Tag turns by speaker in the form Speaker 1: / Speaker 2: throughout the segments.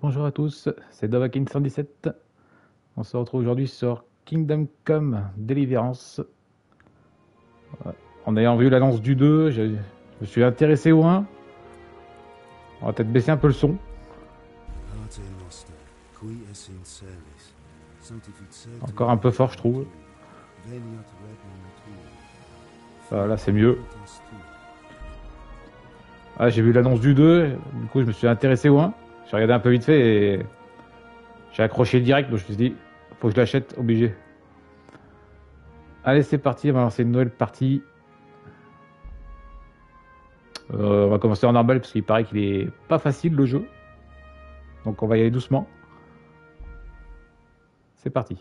Speaker 1: Bonjour à tous, c'est Dovakin 117. On se retrouve aujourd'hui sur Kingdom Come Deliverance. En ayant vu l'annonce du 2, je me suis intéressé au 1. On va peut-être baisser un peu le son. Encore un peu fort, je trouve. Voilà, c'est mieux. Ah, j'ai vu l'annonce du 2, du coup je me suis intéressé au 1. J'ai regardé un peu vite fait et j'ai accroché direct, donc je me suis dit, faut que je l'achète, obligé. Allez, c'est parti, on va lancer une nouvelle partie. Euh, on va commencer en normal parce qu'il paraît qu'il est pas facile le jeu. Donc on va y aller doucement. C'est parti.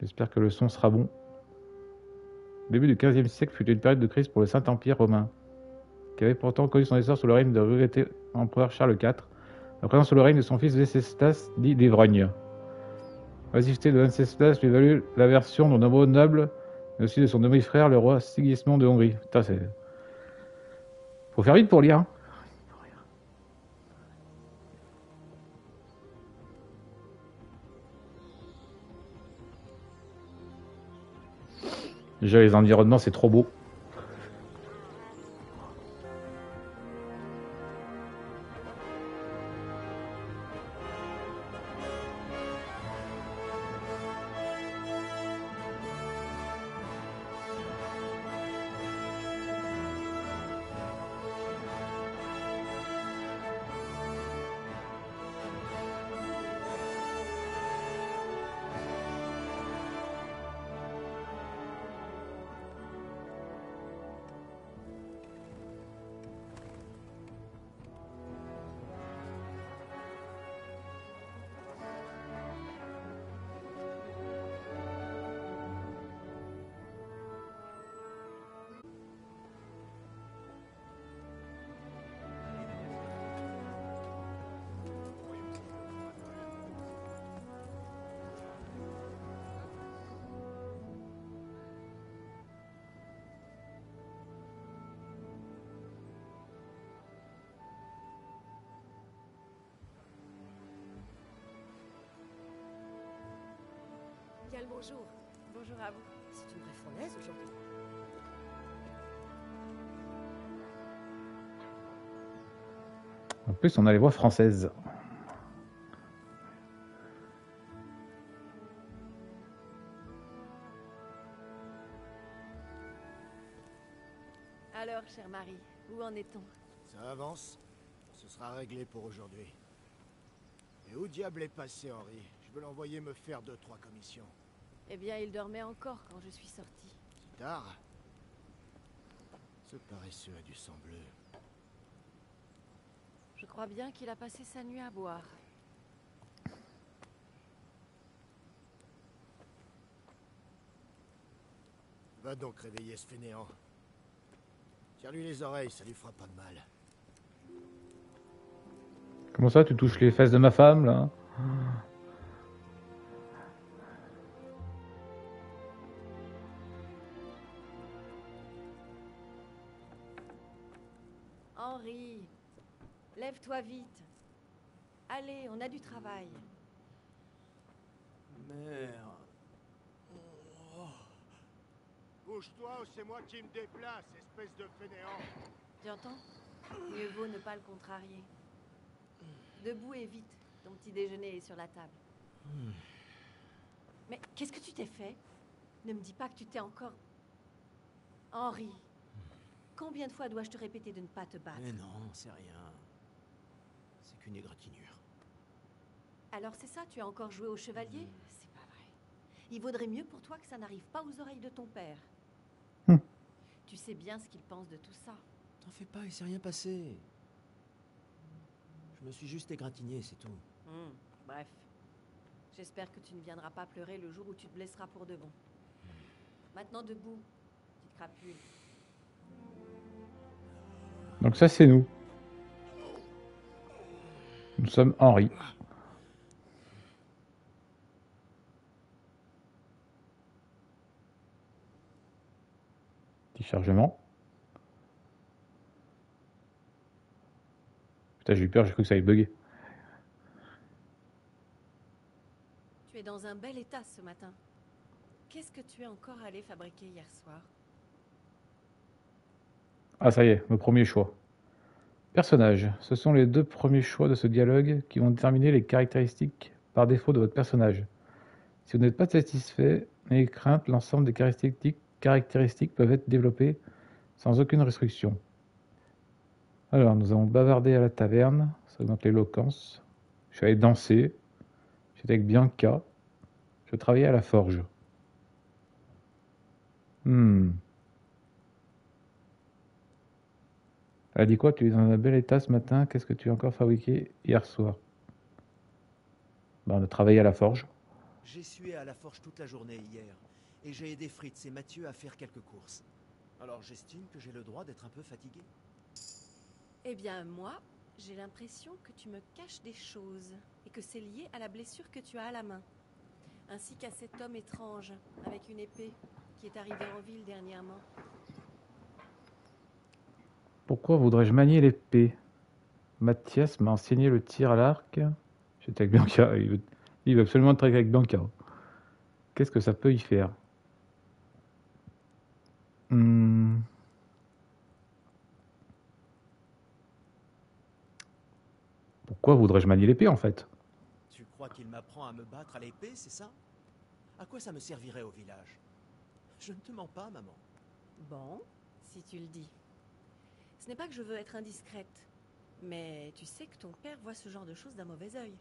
Speaker 1: J'espère que le son sera bon. Le début du XVe siècle fut une période de crise pour le Saint-Empire romain, qui avait pourtant connu son essor sous le règne de regretté empereur Charles IV, à présent sous le règne de son fils Venceslas, dit d'Ivrogne. L'oisiveté de Venceslas lui valut l'aversion de nombreux nobles, mais aussi de son demi-frère, le roi Sigismond de Hongrie. Putain. Faut faire vite pour lire. Hein. Déjà, les environnements, c'est trop beau. Plus, on a les voix françaises.
Speaker 2: Alors, cher Marie, où en est-on?
Speaker 3: Ça avance. Ce sera réglé pour aujourd'hui. Et où diable est passé Henri? Je veux l'envoyer me faire deux, trois commissions.
Speaker 2: Eh bien, il dormait encore quand je suis sortie.
Speaker 3: Tard? Ce paresseux a du sang bleu.
Speaker 2: Je crois bien qu'il a passé sa nuit à boire.
Speaker 3: Va donc réveiller ce fainéant. Tire-lui les oreilles, ça lui fera pas de mal.
Speaker 1: Comment ça, tu touches les fesses de ma femme, là?
Speaker 2: Lève-toi vite. Allez, on a du travail.
Speaker 4: Mère.
Speaker 3: Bouge-toi ou c'est moi qui me déplace, espèce de fainéant.
Speaker 2: Tu entends Mieux vaut ne pas le contrarier. Debout et vite. Ton petit déjeuner est sur la table. Mais qu'est-ce que tu t'es fait? Ne me dis pas que tu t'es encore... Henri, combien de fois dois-je te répéter de ne pas te battre?
Speaker 4: Mais non, c'est rien. C'est qu'une égratignure.
Speaker 2: Alors c'est ça, tu as encore joué au chevalier C'est pas vrai. Il vaudrait mieux pour toi que ça n'arrive pas aux oreilles de ton père.
Speaker 1: Hmm.
Speaker 2: Tu sais bien ce qu'il pense de tout ça.
Speaker 4: T'en fais pas, il s'est rien passé. Je me suis juste égratigné, c'est tout.
Speaker 2: Hmm, Bref. J'espère que tu ne viendras pas pleurer le jour où tu te blesseras pour de bon. Maintenant debout, petite crapule.
Speaker 1: Donc ça, c'est nous. Nous sommes Henri. Petit chargement. Putain, j'ai eu peur, j'ai cru que ça allait bugger.
Speaker 2: Tu es dans un bel état ce matin. Qu'est-ce que tu es encore allé fabriquer hier soir?
Speaker 1: Ah, ça y est, mon premier choix. Personnage. Ce sont les deux premiers choix de ce dialogue qui vont déterminer les caractéristiques par défaut de votre personnage. Si vous n'êtes pas satisfait, n'ayez crainte, l'ensemble des caractéristiques, caractéristiques peuvent être développées sans aucune restriction. Alors, nous avons bavardé à la taverne, ça augmente l'éloquence. Je suis allé danser. J'étais avec Bianca. Je travaillais à la forge. Hmm. Elle a dit quoi? Tu es dans un bel état ce matin. Qu'est-ce que tu as encore fabriqué hier soir? Ben, On a travaillé à la forge.
Speaker 4: J'ai sué à la forge toute la journée hier, et j'ai aidé Fritz et Mathieu à faire quelques courses. Alors j'estime que j'ai le droit d'être un peu fatigué.
Speaker 2: Eh bien, moi, j'ai l'impression que tu me caches des choses et que c'est lié à la blessure que tu as à la main. Ainsi qu'à cet homme étrange avec une épée qui est arrivé en ville dernièrement.
Speaker 1: Pourquoi voudrais-je manier l'épée? Mathias m'a enseigné le tir à l'arc. J'étais avec Bianca. Il veut, il veut absolument travailler avec Bianca. Qu'est-ce que ça peut y faire? Hmm. Pourquoi voudrais-je manier l'épée en fait?
Speaker 4: Tu crois qu'il m'apprend à me battre à l'épée, c'est ça? À quoi ça me servirait au village? Je ne te mens pas, maman.
Speaker 2: Bon, si tu le dis. Ce n'est pas que je veux être indiscrète, mais tu sais que ton père voit ce genre de choses d'un mauvais œil.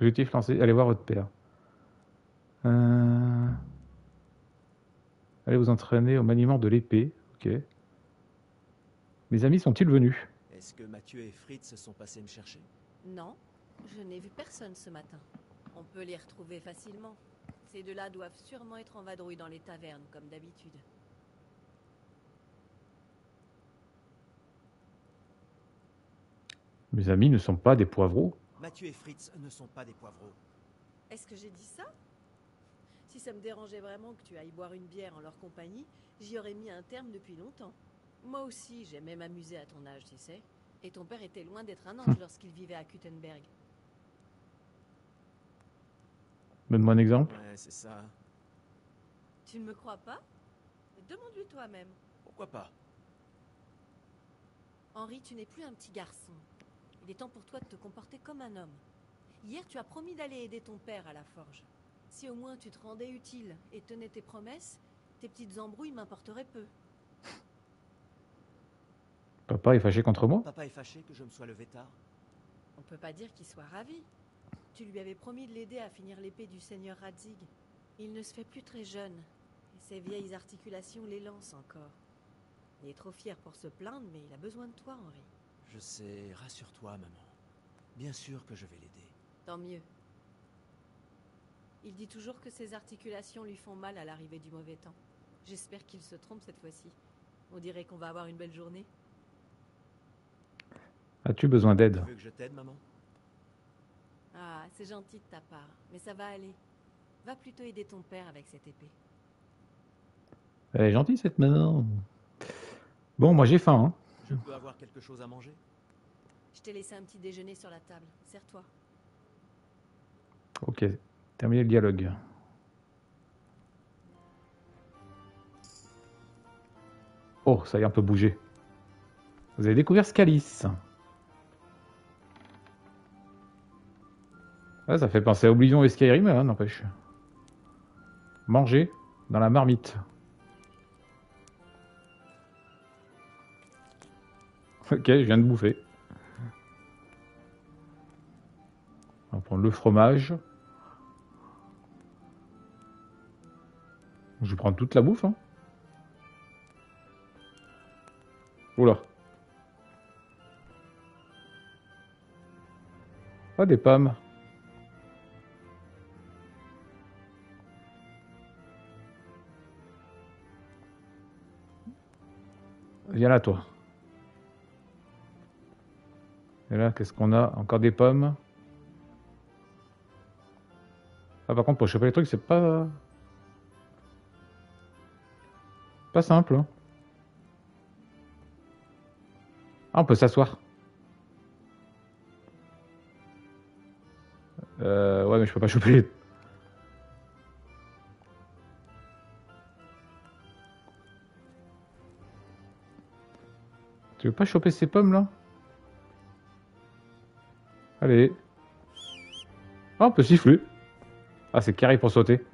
Speaker 1: Objectif lancé, allez voir votre père. Euh, Allez vous entraîner au maniement de l'épée. Ok. Mes amis sont-ils venus?
Speaker 4: Est-ce que Mathieu et Fritz sont passés me chercher?
Speaker 2: Non, je n'ai vu personne ce matin. On peut les retrouver facilement. Ces deux-là doivent sûrement être en vadrouille dans les tavernes, comme d'habitude.
Speaker 1: Mes amis ne sont pas des poivreaux.
Speaker 4: Mathieu et Fritz ne sont pas des poivreaux.
Speaker 2: Est-ce que j'ai dit ça? Si ça me dérangeait vraiment que tu ailles boire une bière en leur compagnie, j'y aurais mis un terme depuis longtemps. Moi aussi, j'aimais m'amuser à ton âge, tu sais. Et ton père était loin d'être un ange lorsqu'il vivait à Kuttenberg.
Speaker 1: Donne-moi un exemple.
Speaker 4: Ouais, c'est ça.
Speaker 2: Tu ne me crois pas? Demande-lui toi-même.
Speaker 4: Pourquoi pas?
Speaker 2: Henri, tu n'es plus un petit garçon. Il est temps pour toi de te comporter comme un homme. Hier, tu as promis d'aller aider ton père à la forge. Si au moins tu te rendais utile et tenais tes promesses, tes petites embrouilles m'importeraient peu.
Speaker 1: Papa est fâché contre moi?
Speaker 4: Papa est fâché que je me sois levé tard
Speaker 2: On peut pas dire qu'il soit ravi. Tu lui avais promis de l'aider à finir l'épée du seigneur Radzig. Il ne se fait plus très jeune, et ses vieilles articulations l'élancent encore. Il est trop fier pour se plaindre, mais il a besoin de toi, Henri.
Speaker 4: Je sais, rassure-toi, maman. Bien sûr que je vais l'aider.
Speaker 2: Tant mieux. Il dit toujours que ses articulations lui font mal à l'arrivée du mauvais temps. J'espère qu'il se trompe cette fois-ci. On dirait qu'on va avoir une belle journée.
Speaker 1: As-tu besoin
Speaker 4: Tu
Speaker 1: d'aide
Speaker 4: veux que je t'aide, maman?
Speaker 2: Ah, c'est gentil de ta part, mais ça va aller. Va plutôt aider ton père avec cette épée.
Speaker 1: Elle est gentille cette maman. Bon, moi j'ai faim. Hein.
Speaker 4: Je peux avoir quelque chose à manger?
Speaker 2: Je t'ai laissé un petit déjeuner sur la table. Sers-toi.
Speaker 1: Ok, terminé le dialogue. Oh, ça y est un peu bougé. Vous avez découvert Scalis. Ah, ça fait penser à Oblivion et Skyrim, hein, n'empêche. Manger dans la marmite. Ok, je viens de bouffer. On va prendre le fromage. Je prendre toute la bouffe. Hein. Oula. Ah, des pommes. Viens là, toi. Et là, qu'est-ce qu'on a? Encore des pommes. Ah, par contre, pour choper les trucs, c'est pas... Pas simple. hein. Ah, on peut s'asseoir. Euh, ouais, mais je peux pas choper les... Tu veux pas choper ces pommes là? Allez. Ah, on peut siffler. Ah, c'est carré pour sauter.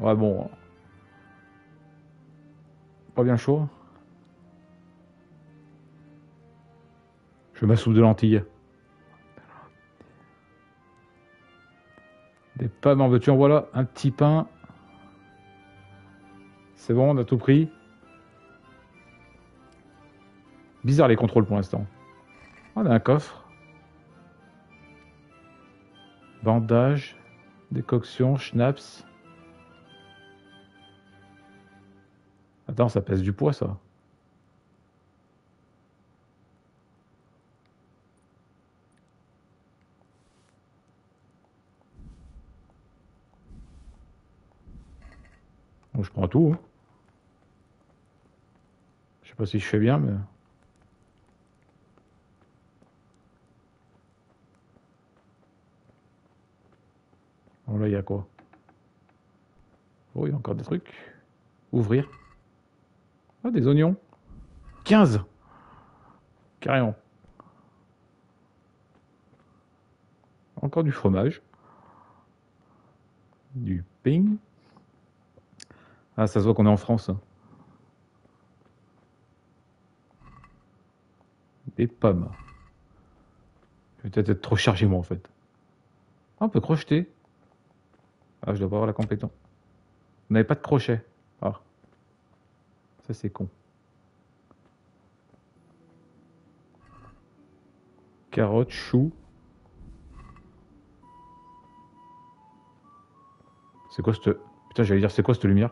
Speaker 1: Ouais, bon. Pas bien chaud. Je ma soupe de lentilles. Des pommes en veux-tu en voilà. Un petit pain. C'est bon, on a tout pris. Bizarre les contrôles pour l'instant. On a un coffre. Bandage. Décoction. Schnapps. Attends, ça pèse du poids ça. Bon, je prends tout. Hein. Je sais pas si je fais bien, mais... Là, il y a quoi? Oh, il y a encore des trucs. Ouvrir. Ah, des oignons. 15 Carrément. Encore du fromage. Du ping. Ah, ça se voit qu'on est en France. Hein. Des pommes. Je vais peut-être être trop chargé, moi, en fait. Ah, on peut crocheter. Ah, je dois avoir la compétence. Vous n'avez pas de crochet. Ah. Ça, c'est con. Carottes, choux. C'est quoi cette... Putain, j'allais dire, c'est quoi cette lumière?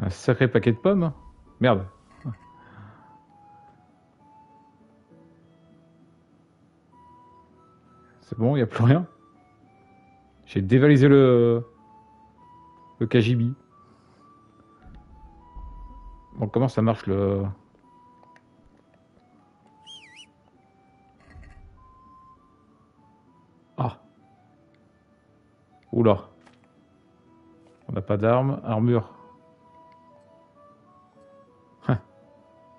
Speaker 1: Un sacré paquet de pommes? Merde. C'est bon, il n'y a plus rien. J'ai dévalisé le, le KGB. Bon, comment ça marche le... Ah. Oula. On n'a pas d'armes. Armure. Hein.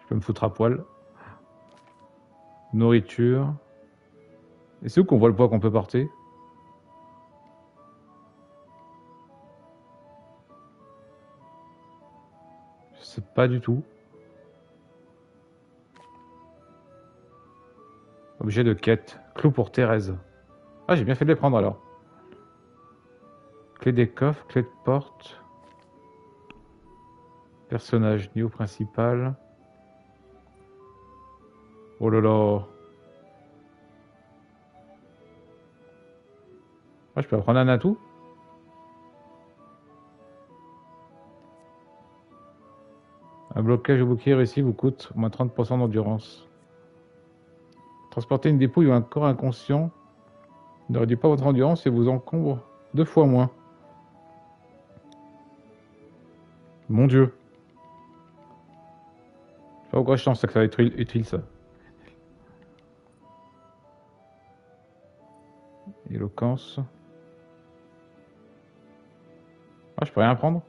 Speaker 1: Je peux me foutre à poil. Nourriture. Et c'est où qu'on voit le poids qu'on peut porter? Je sais pas du tout. Objet de quête. Clou pour Thérèse. Ah, j'ai bien fait de les prendre alors. Clé des coffres, clé de porte. Personnage, niveau principal. Oh là là. Je peux prendre un atout Un blocage au bouclier réussi vous coûte moins 30% d'endurance. Transporter une dépouille ou un corps inconscient ne réduit pas votre endurance et vous encombre deux fois moins. Mon dieu. Je sais pas pourquoi je pense que ça va être utile ça. Éloquence. Je peux rien prendre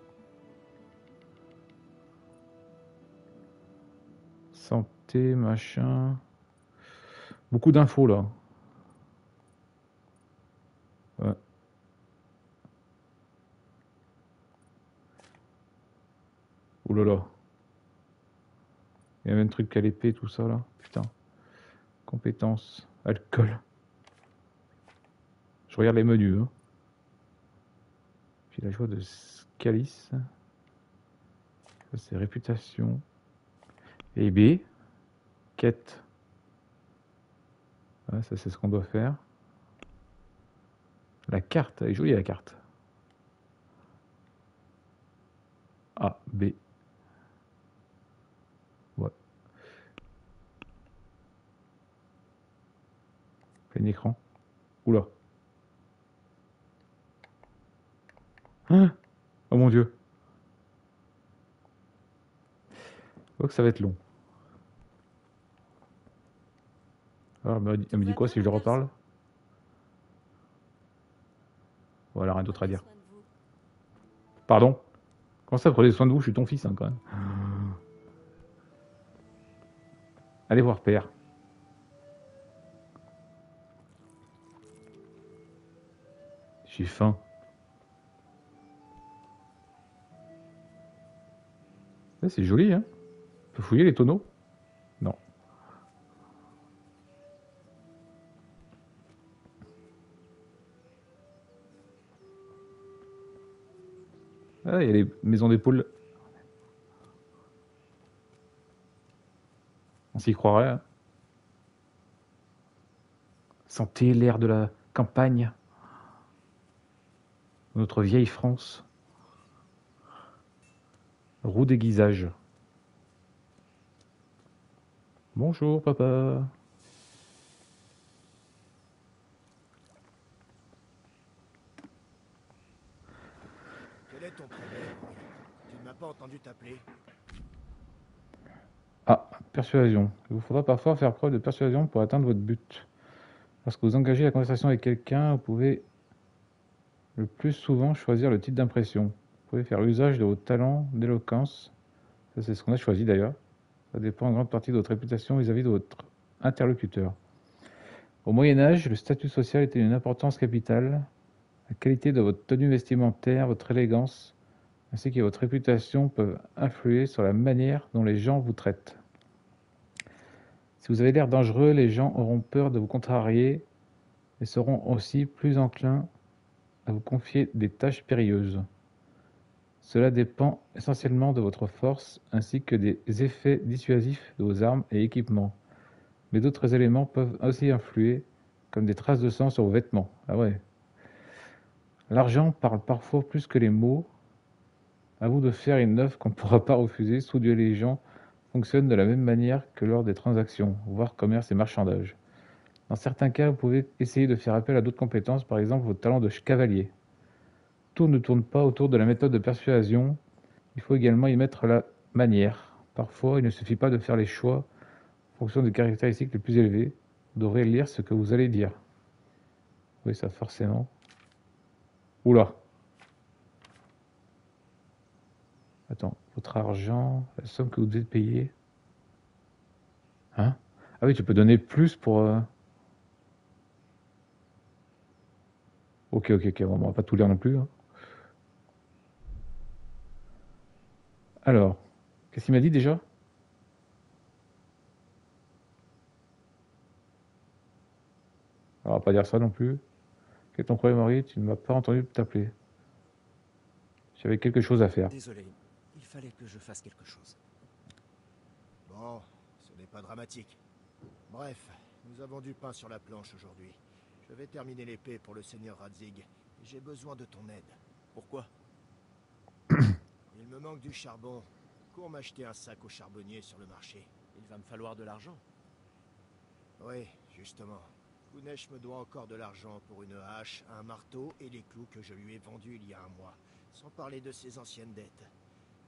Speaker 1: Santé, machin. Beaucoup d'infos là. Ouais. Ouh là là. Il y a même un truc à l'épée, tout ça là. Putain. Compétences. Alcool. Je regarde les menus. Hein. La joie de Scalice. Ça, c'est réputation. Et B. Quête. ça, c'est ce qu'on doit faire. La carte. Elle est jolie, la carte. A, B. Ouais. Plein écran. Oula. Hein oh mon dieu. Que ça va être long. Alors, elle me dit quoi si je le reparle Voilà, rien d'autre à dire. Pardon Comment ça, prenez soin de vous Je suis ton fils, hein, quand même. Allez voir père. J'ai faim. C'est joli, hein On peut fouiller les tonneaux Non. Ah, il y a les maisons d'épaule. On s'y croirait. Hein Sentez l'air de la campagne. Notre vieille France. Roue déguisage. Bonjour papa.
Speaker 3: Quel est ton problème Tu ne m'as pas entendu t'appeler
Speaker 1: Ah, persuasion. Il vous faudra parfois faire preuve de persuasion pour atteindre votre but. Lorsque vous engagez la conversation avec quelqu'un, vous pouvez le plus souvent choisir le type d'impression pouvez faire usage de vos talents d'éloquence. C'est ce qu'on a choisi d'ailleurs. Ça dépend en grande partie de votre réputation vis-à-vis de votre interlocuteur. Au Moyen Âge, le statut social était d'une importance capitale. La qualité de votre tenue vestimentaire, votre élégance, ainsi que votre réputation peuvent influer sur la manière dont les gens vous traitent. Si vous avez l'air dangereux, les gens auront peur de vous contrarier et seront aussi plus enclins à vous confier des tâches périlleuses. Cela dépend essentiellement de votre force ainsi que des effets dissuasifs de vos armes et équipements. Mais d'autres éléments peuvent aussi influer, comme des traces de sang sur vos vêtements. Ah ouais. L'argent parle parfois plus que les mots. À vous de faire une œuvre qu'on ne pourra pas refuser. Soudieux les gens fonctionnent de la même manière que lors des transactions, voire commerce et marchandage. Dans certains cas, vous pouvez essayer de faire appel à d'autres compétences, par exemple votre talent de cavalier tout ne tourne pas autour de la méthode de persuasion, il faut également y mettre la manière. Parfois, il ne suffit pas de faire les choix en fonction des caractéristiques les plus élevées. Vous devrez lire ce que vous allez dire. Oui, ça forcément. Oula. Attends, votre argent, la somme que vous devez payer. Hein? Ah oui, tu peux donner plus pour... Euh, ok, ok, ok, on va pas tout lire non plus. Hein. Alors, qu'est-ce qu'il m'a dit déjà? On va pas dire ça non plus. Quel est ton problème, Henri? Tu ne m'as pas entendu t'appeler. J'avais quelque chose à faire.
Speaker 4: Désolé, il fallait que je fasse quelque chose.
Speaker 3: Bon, ce n'est pas dramatique. Bref, nous avons du pain sur la planche aujourd'hui. Je vais terminer l'épée pour le seigneur Radzig. J'ai besoin de ton aide.
Speaker 4: Pourquoi?
Speaker 3: Il me manque du charbon. Cours m'acheter un sac au charbonnier sur le marché.
Speaker 4: Il va me falloir de l'argent.
Speaker 3: Oui, justement. Kounesh me doit encore de l'argent pour une hache, un marteau et les clous que je lui ai vendus il y a un mois. Sans parler de ses anciennes dettes.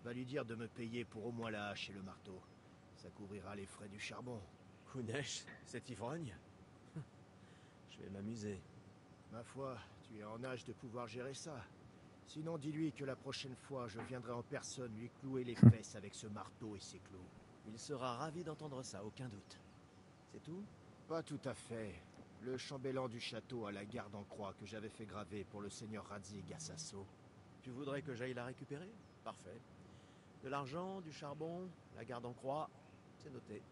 Speaker 3: Va lui dire de me payer pour au moins la hache et le marteau. Ça couvrira les frais du charbon.
Speaker 4: Kounesh, cet ivrogne? Je vais m'amuser.
Speaker 3: Ma foi, tu es en âge de pouvoir gérer ça. Sinon, dis-lui que la prochaine fois, je viendrai en personne lui clouer les fesses avec ce marteau et ses clous.
Speaker 4: Il sera ravi d'entendre ça, aucun doute. C'est tout?
Speaker 3: Pas tout à fait. Le chambellan du château a la garde en croix que j'avais fait graver pour le seigneur Radzig à Sasso.
Speaker 4: Tu voudrais que j'aille la récupérer? Parfait. De l'argent, du charbon, la garde en croix, c'est noté.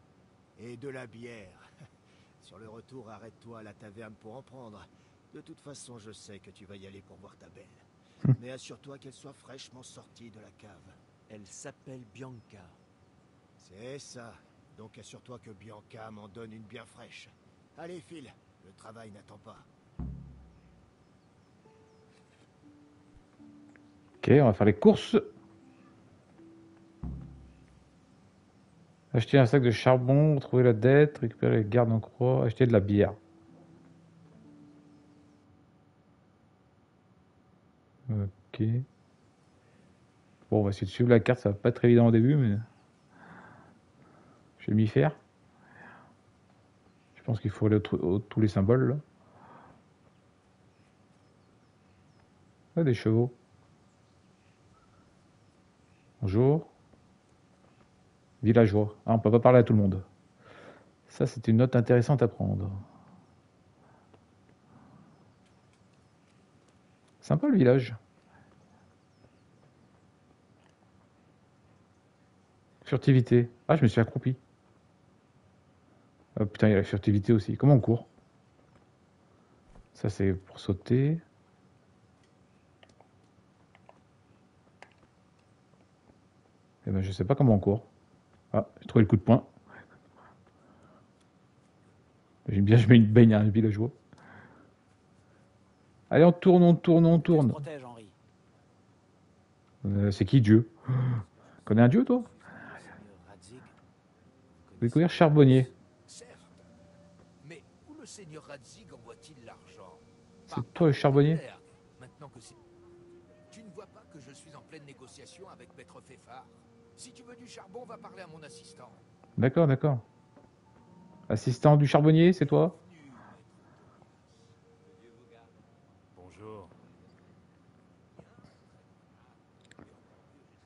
Speaker 3: Et de la bière. Sur le retour, arrête-toi à la taverne pour en prendre. De toute façon, je sais que tu vas y aller pour voir ta belle. Mais assure-toi qu'elle soit fraîchement sortie de la cave.
Speaker 4: Elle s'appelle Bianca.
Speaker 3: C'est ça. Donc assure-toi que Bianca m'en donne une bien fraîche. Allez, file. Le travail n'attend pas.
Speaker 1: Ok, on va faire les courses. Acheter un sac de charbon, trouver la dette, récupérer les gardes en croix, acheter de la bière. Ok. Bon, on va essayer de suivre la carte, ça va pas être très évident au début, mais je vais m'y faire. Je pense qu'il faut aller au- tous les symboles là. Ah, des chevaux. Bonjour. Villageois. Ah, on peut pas parler à tout le monde. Ça, c'est une note intéressante à prendre. Sympa le village. Furtivité. Ah, je me suis accroupi. Ah, putain, il y a la furtivité aussi. Comment on court? Ça, c'est pour sauter. Eh ben, je sais pas comment on court. Ah, j'ai trouvé le coup de poing. J'aime bien, je mets une baigne à un villageois. Allez, on tourne, on tourne, on tourne. Euh, c'est qui Dieu? Connais un Dieu, toi? Découvrir charbonnier.
Speaker 5: Mais où le seigneur Radzig envoie-t-il l'argent?
Speaker 1: C'est toi le charbonnier.
Speaker 5: Maintenant que. Tu ne vois pas que je suis en pleine négociation avec Maître Féfard Si tu veux du charbon, va parler à mon assistant.
Speaker 1: D'accord, d'accord. Assistant du charbonnier, c'est toi?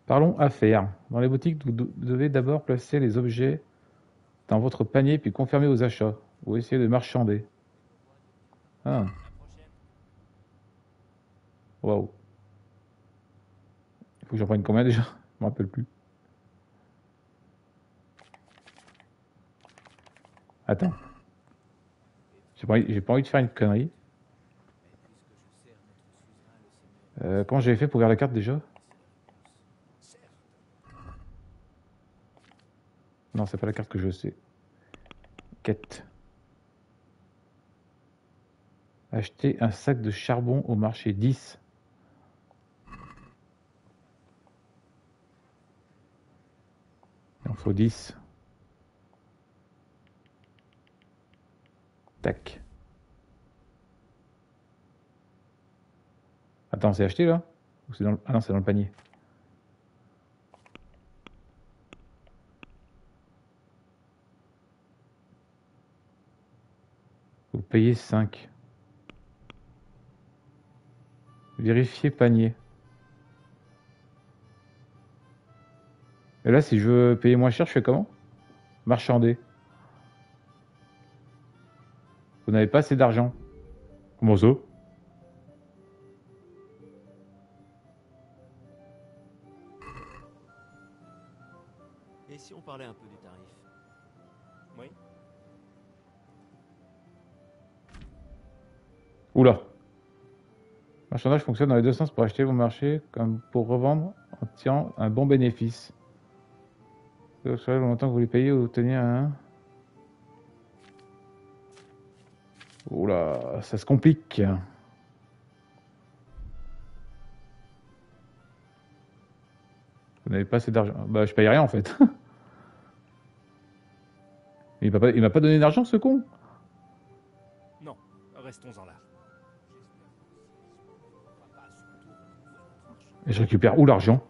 Speaker 1: Parlons affaires. Dans les boutiques, vous de- devez d'abord placer les objets dans votre panier puis confirmer aux achats ou essayer de marchander. Ah. Waouh. Il faut que j'en prenne combien déjà? Je me rappelle plus. Attends. J'ai pas, envie- pas envie de faire une connerie. Euh, comment j'avais fait pour ouvrir la carte déjà? Non, c'est pas la carte que je sais. Quête. Acheter un sac de charbon au marché 10. Il en faut 10. Tac. Attends, c'est acheté là? Ah non, c'est dans le panier. Vous payez 5. Vérifier panier. Et là, si je veux payer moins cher, je fais comment? Marchander. Vous n'avez pas assez d'argent. Comment Oula. Marchandage fonctionne dans les deux sens pour acheter au marché comme pour revendre en tirant un bon bénéfice. Savez le montant que vous voulez payer ou tenir un... Oula, ça se complique. Vous n'avez pas assez d'argent. Bah, je paye rien en fait. Il m'a pas, pas donné d'argent ce con?
Speaker 6: Non, restons-en là.
Speaker 1: Et je récupère où l'argent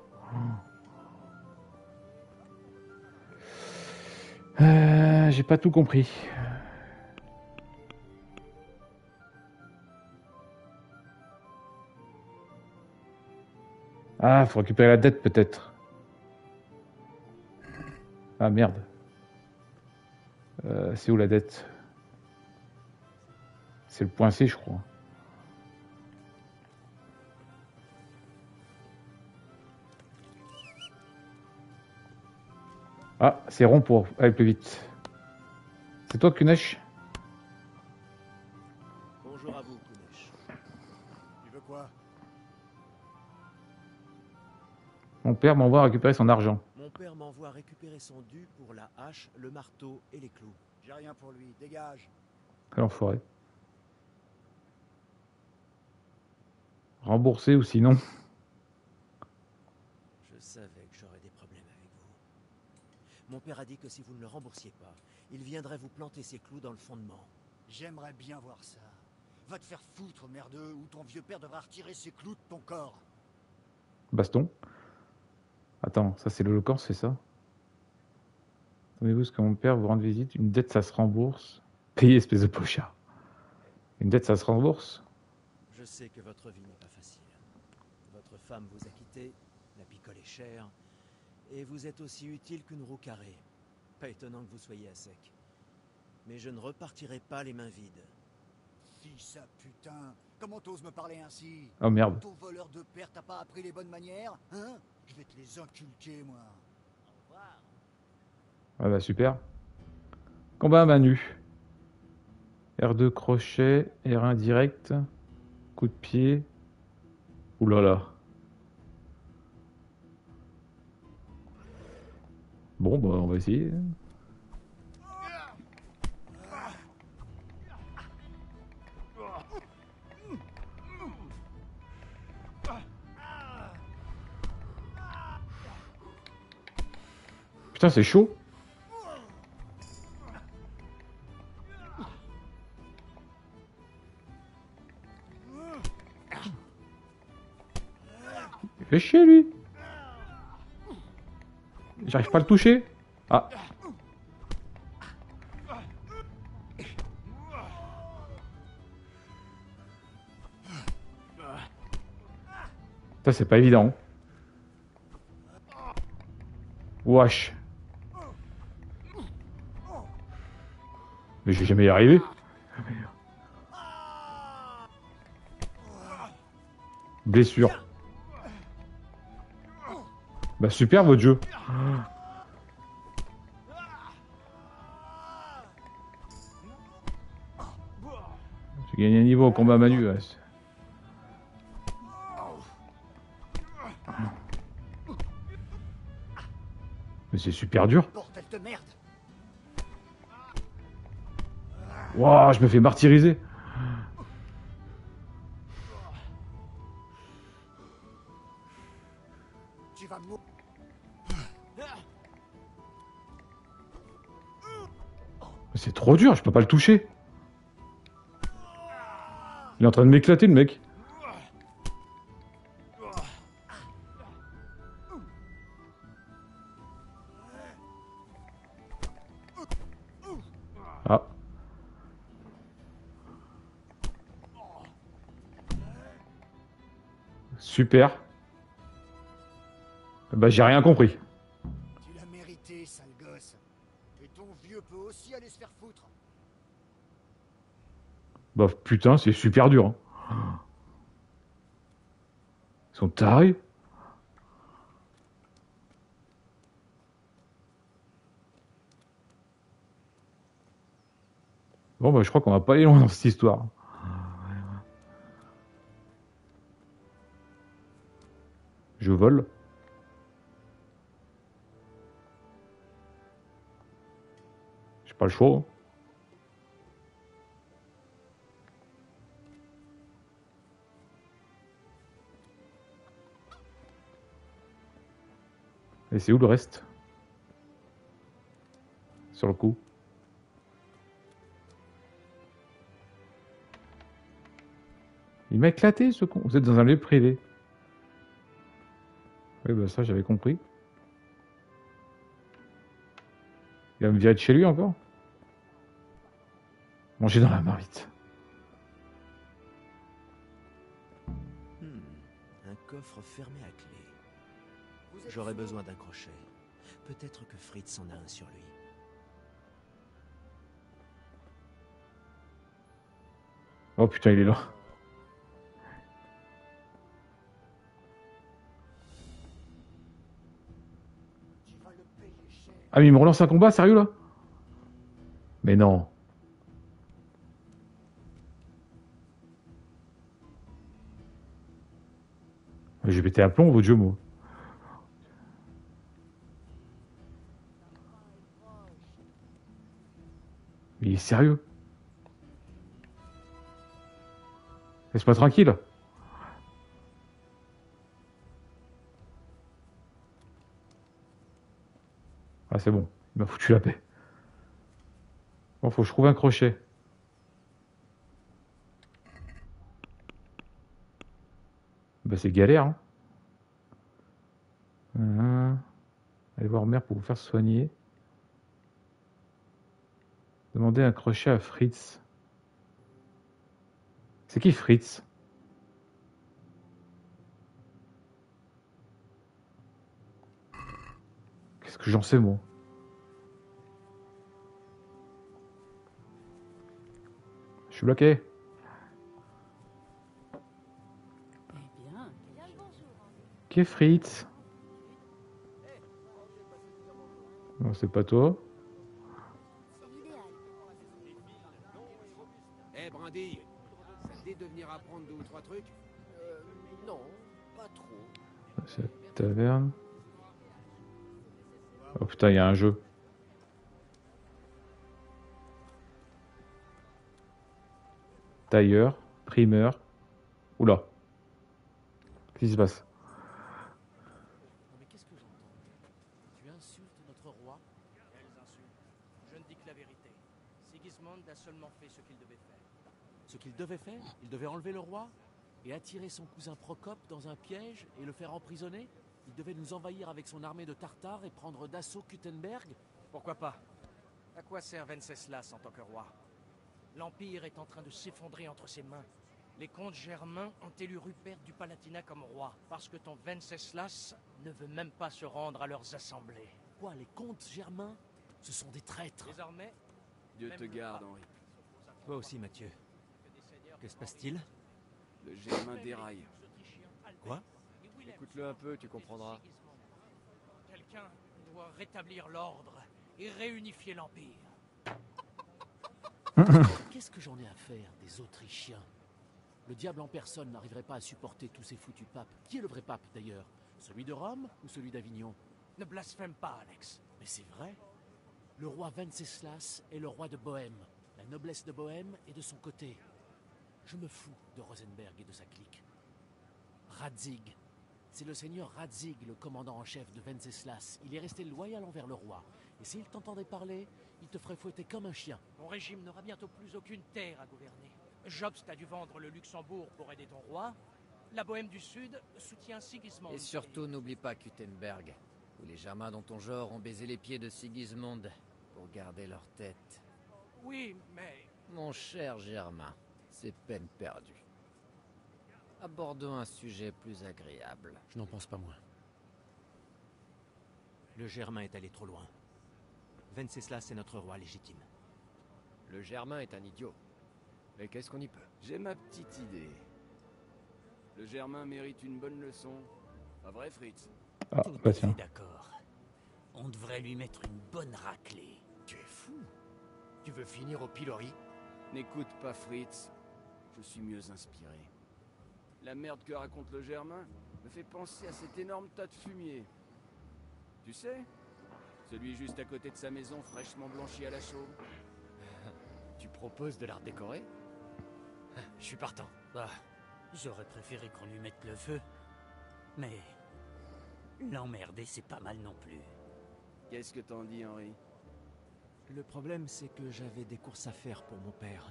Speaker 1: Euh, J'ai pas tout compris. Ah, faut récupérer la dette peut-être. Ah merde. Euh, C'est où la dette? C'est le point C, je crois. Ah, c'est rond pour aller plus vite. C'est toi, Kunesh
Speaker 4: Bonjour à vous, Kunesh.
Speaker 3: Tu veux quoi?
Speaker 1: Mon père m'envoie récupérer son argent.
Speaker 4: Mon père m'envoie récupérer son dû pour la hache, le marteau et les clous.
Speaker 3: J'ai rien pour lui, dégage.
Speaker 1: Quel enfoiré. Remboursé ou sinon.
Speaker 4: Je savais que j'aurais des problèmes avec vous. Mon père a dit que si vous ne le remboursiez pas, il viendrait vous planter ses clous dans le fondement.
Speaker 3: J'aimerais bien voir ça. Va te faire foutre, merdeux, ou ton vieux père devra retirer ses clous de ton corps.
Speaker 1: Baston? Attends, ça c'est l'Holocauste, c'est ça? Attendez-vous ce que mon père vous rende visite Une dette, ça se rembourse. Payez, espèce de pochard. Une dette, ça se rembourse?
Speaker 4: Je sais que votre vie n'est pas facile. Votre femme vous a quitté, la picole est chère, et vous êtes aussi utile qu'une roue carrée. Pas étonnant que vous soyez à sec. Mais je ne repartirai pas les mains vides.
Speaker 7: Fils à putain Comment t'oses me parler ainsi?
Speaker 1: Oh merde.
Speaker 7: Ton voleur de père t'a pas appris les bonnes manières Hein? Je vais te les inculquer, moi.
Speaker 1: Ah bah super. Combat à main nue. R2 crochet, R1 direct, coup de pied. Là là. Bon bah on va essayer. Putain c'est chaud. Il fait chier lui. J'arrive pas à le toucher. Ah. Ça c'est pas évident. Wesh. Mais je vais jamais y arriver. Blessure. Bah super votre jeu. J'ai gagné un niveau au combat Manu. ouais. Mais c'est super dur. Waouh, je me fais martyriser. Trop dur, je peux pas le toucher. Il est en train de m'éclater le mec. Ah. Super. Bah j'ai rien compris. Bah putain, c'est super dur. hein. Ils sont tarés. Bon bah je crois qu'on va pas aller loin dans cette histoire. Je vole. J'ai pas le choix. Et c'est où le reste? Sur le coup. Il m'a éclaté ce con. Vous êtes dans un lieu privé. Oui, bah ça j'avais compris. Il va me virer de chez lui encore? Manger dans la marmite.
Speaker 4: Hmm, un coffre fermé à J'aurais besoin d'un crochet. Peut-être que Fritz en a un sur lui.
Speaker 1: Oh putain, il est là. Ah, mais il me relance un combat, sérieux là? Mais non. J'ai pété un plomb, votre jeu, moi. Il est sérieux Laisse-moi tranquille. Ah, c'est bon. Il m'a foutu la paix. Bon, faut que je trouve un crochet. Bah, c'est galère, hein. Hein. Allez voir mère pour vous faire soigner. Demandez un crochet à Fritz. C'est qui Fritz? Qu'est-ce que j'en sais moi? Je suis bloqué. Qui est Fritz? Non, c'est pas toi.
Speaker 8: Apprendre deux ou
Speaker 3: Euh,
Speaker 1: la taverne. Oh putain, il y a un jeu. Tailleur, primeur. Oula. Qu'est-ce qui se passe
Speaker 4: Non mais qu'est-ce que j'entends Tu insultes notre roi
Speaker 9: Quelles insultes Je ne dis que la vérité. Sigismund a seulement fait ce qu'il devait faire.
Speaker 4: Ce qu'il devait faire Il devait enlever le roi et attirer son cousin Procope dans un piège et le faire emprisonner Il devait nous envahir avec son armée de Tartares et prendre d'assaut Kuttenberg
Speaker 9: Pourquoi pas? À quoi sert Venceslas en tant que roi? L'Empire est en train de s'effondrer entre ses mains. Les comtes germains ont élu Rupert du Palatinat comme roi, parce que ton Venceslas ne veut même pas se rendre à leurs assemblées.
Speaker 4: Quoi, les comtes germains? Ce sont des traîtres
Speaker 9: Désormais,
Speaker 8: Dieu te garde, Henri.
Speaker 4: Toi aussi, Mathieu. Que se passe-t-il
Speaker 8: Le Germain déraille.
Speaker 4: Quoi
Speaker 8: Écoute-le un peu, tu comprendras.
Speaker 9: Quelqu'un doit rétablir l'ordre et réunifier l'Empire.
Speaker 4: Qu'est-ce que j'en ai à faire des Autrichiens? Le diable en personne n'arriverait pas à supporter tous ces foutus papes. Qui est le vrai pape d'ailleurs? Celui de Rome ou celui d'Avignon?
Speaker 9: Ne blasphème pas, Alex.
Speaker 4: Mais c'est vrai. Le roi Venceslas est le roi de Bohême. La noblesse de Bohême est de son côté. Je me fous de Rosenberg et de sa clique. Radzig. C'est le seigneur Radzig, le commandant en chef de Venceslas. Il est resté loyal envers le roi. Et s'il t'entendait parler, il te ferait fouetter comme un chien.
Speaker 9: Ton régime n'aura bientôt plus aucune terre à gouverner. Jobst a dû vendre le Luxembourg pour aider ton roi. La Bohème du Sud soutient Sigismund.
Speaker 10: Et surtout, n'oublie pas Kuttenberg, où les Germains dans ton genre ont baisé les pieds de Sigismund pour garder leur tête.
Speaker 9: Oui, mais
Speaker 10: Mon cher Germain, c'est peine perdue. Abordons un sujet plus agréable.
Speaker 4: Je n'en pense pas moins. Le Germain est allé trop loin. Venceslas est notre roi légitime.
Speaker 10: Le Germain est un idiot. Mais qu'est-ce qu'on y peut?
Speaker 8: J'ai ma petite idée. Le Germain mérite une bonne leçon. Pas vrai, Fritz?
Speaker 1: Ah,
Speaker 11: tout
Speaker 1: bah tiens.
Speaker 11: d'accord. On devrait lui mettre une bonne raclée.
Speaker 3: Tu es fou. Tu veux finir au pilori?
Speaker 8: N'écoute pas Fritz. Je suis mieux inspiré. La merde que raconte le Germain me fait penser à cet énorme tas de fumier. Tu sais Celui juste à côté de sa maison fraîchement blanchi à la chaux.
Speaker 10: Tu proposes de la redécorer
Speaker 11: Je suis partant. Bah, j'aurais préféré qu'on lui mette le feu. Mais l'emmerder, c'est pas mal non plus.
Speaker 8: Qu'est-ce que t'en dis, Henri?
Speaker 4: Le problème, c'est que j'avais des courses à faire pour mon père.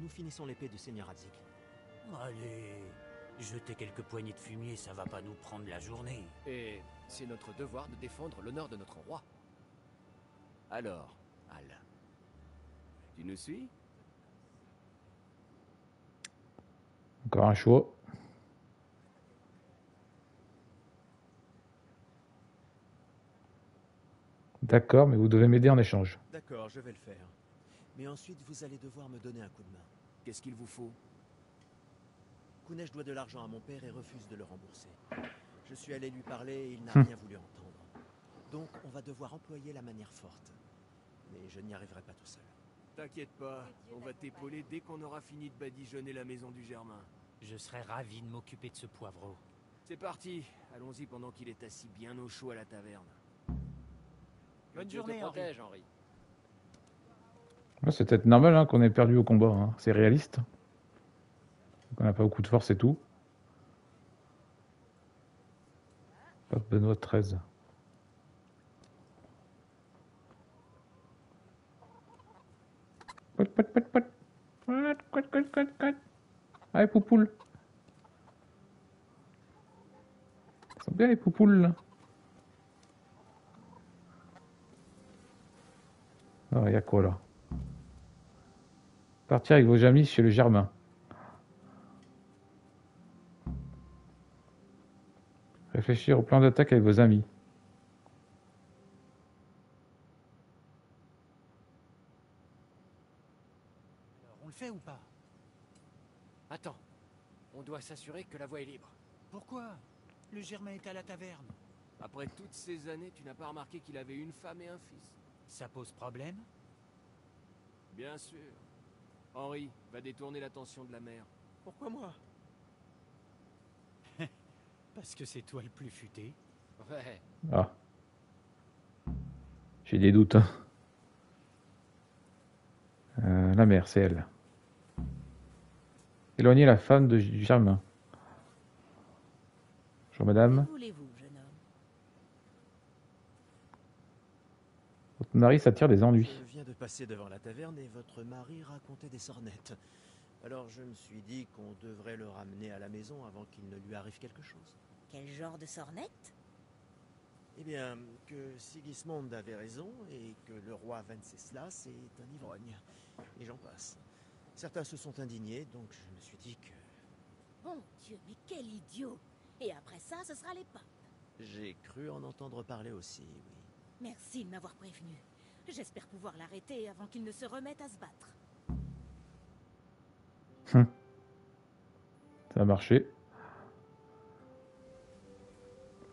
Speaker 4: Nous finissons l'épée du seigneur Radzig.
Speaker 11: Allez, jeter quelques poignées de fumier, ça va pas nous prendre la journée.
Speaker 10: Et c'est notre devoir de défendre l'honneur de notre roi. Alors, Al,
Speaker 8: Tu nous suis?
Speaker 1: Encore un choix. D'accord, mais vous devez m'aider en échange.
Speaker 4: D'accord, je vais le faire. Mais ensuite, vous allez devoir me donner un coup de main.
Speaker 8: Qu'est-ce qu'il vous faut?
Speaker 4: Kounesh doit de l'argent à mon père et refuse de le rembourser. Je suis allé lui parler et il n'a
Speaker 1: Hum.
Speaker 4: rien voulu entendre. Donc, on va devoir employer la manière forte. Mais je n'y arriverai pas tout seul.
Speaker 8: T'inquiète pas, on va t'épauler dès qu'on aura fini de badigeonner la maison du Germain.
Speaker 11: Je serais ravi de m'occuper de ce poivreau.
Speaker 8: C'est parti, allons-y pendant qu'il est assis bien au chaud à la taverne.
Speaker 10: te protège, Henri.
Speaker 1: C'est peut-être normal hein, qu'on ait perdu au combat. hein. C'est réaliste. On n'a pas beaucoup de force et tout. Benoît XIII. Pot, pot, pot, pot, pot. Allez, poupoule. bien les poupoules. Alors, il y a quoi là? Partir avec vos amis chez le Germain. Réfléchir au plan d'attaque avec vos amis.
Speaker 9: Alors, on le fait ou pas?
Speaker 12: Attends. On doit s'assurer que la voie est libre.
Speaker 9: Pourquoi? Le Germain est à la taverne.
Speaker 8: Après toutes ces années, tu n'as pas remarqué qu'il avait une femme et un fils?
Speaker 9: Ça pose problème?
Speaker 8: Bien sûr. Henri va détourner l'attention de la mère.
Speaker 9: Pourquoi moi? Parce que c'est toi le plus futé.
Speaker 12: Ouais.
Speaker 1: Ah. J'ai des doutes. hein. Euh, la mère, c'est elle. Éloigner la femme de Germain. Bonjour madame
Speaker 2: voulez-vous, jeune homme
Speaker 1: Votre mari s'attire des ennuis.
Speaker 4: Je viens de passer devant la taverne et votre mari racontait des sornettes. Alors je me suis dit qu'on devrait le ramener à la maison avant qu'il ne lui arrive quelque chose.
Speaker 13: Quel genre de sornette
Speaker 4: Eh bien, que Sigismond avait raison et que le roi Venceslas est un ivrogne. Et j'en passe. Certains se sont indignés, donc je me suis dit que
Speaker 13: Bon Dieu, mais quel idiot Et après ça, ce sera les papes.
Speaker 4: j'ai cru en entendre parler aussi, oui.
Speaker 13: Merci de m'avoir prévenu. J'espère pouvoir l'arrêter avant qu'il ne se remette à se battre.
Speaker 1: Ça a marché.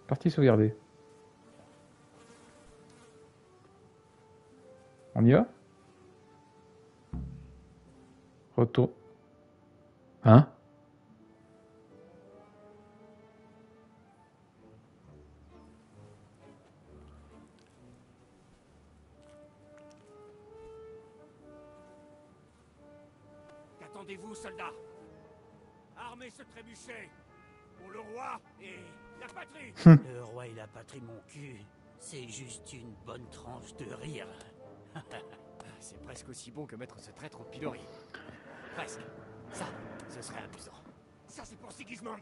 Speaker 1: Partie sauvegardée. On y va? Retour. Hein?
Speaker 6: Qu'attendez-vous, soldats Armez ce trébuchet Pour le roi et la patrie
Speaker 11: Le roi et la patrie, mon cul, c'est juste une bonne tranche de rire.
Speaker 12: C'est presque aussi bon que mettre ce traître au pilori. Presque. Ça, ce serait amusant.
Speaker 6: Ça, c'est pour Sigismond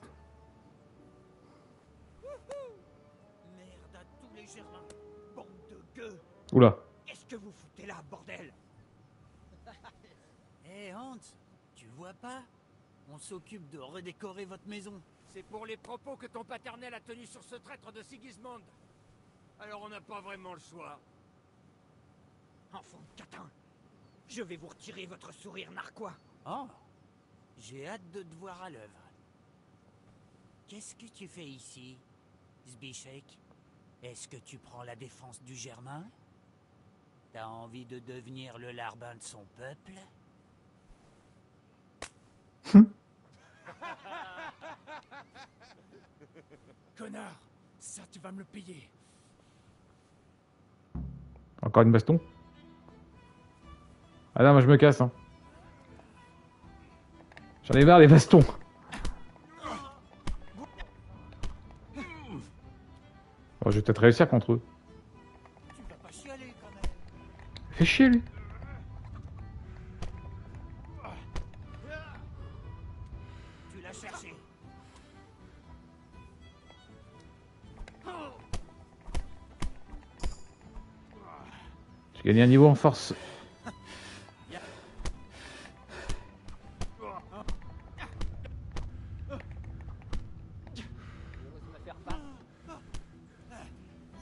Speaker 9: Merde à tous les Germains Bande de gueux
Speaker 1: Oula.
Speaker 9: Qu'est-ce que vous foutez là, bordel? Hé Hans, tu vois pas On s'occupe de redécorer votre maison.
Speaker 6: C'est pour les propos que ton paternel a tenus sur ce traître de Sigismond. Alors on n'a pas vraiment le choix.
Speaker 9: Enfant de catin Je vais vous retirer votre sourire narquois.
Speaker 11: Oh, j'ai hâte de te voir à l'œuvre. Qu'est-ce que tu fais ici, Zbichek Est-ce que tu prends la défense du Germain? T'as envie de devenir le larbin de son peuple?
Speaker 6: Connard Ça, tu vas me le payer.
Speaker 1: Encore une baston? Ah non, moi je me casse. Hein. J'en ai marre des bastons. Oh, je vais peut-être réussir contre eux.
Speaker 9: Tu vas pas chialer quand même.
Speaker 1: Fais chier lui. J'ai gagné un niveau en force.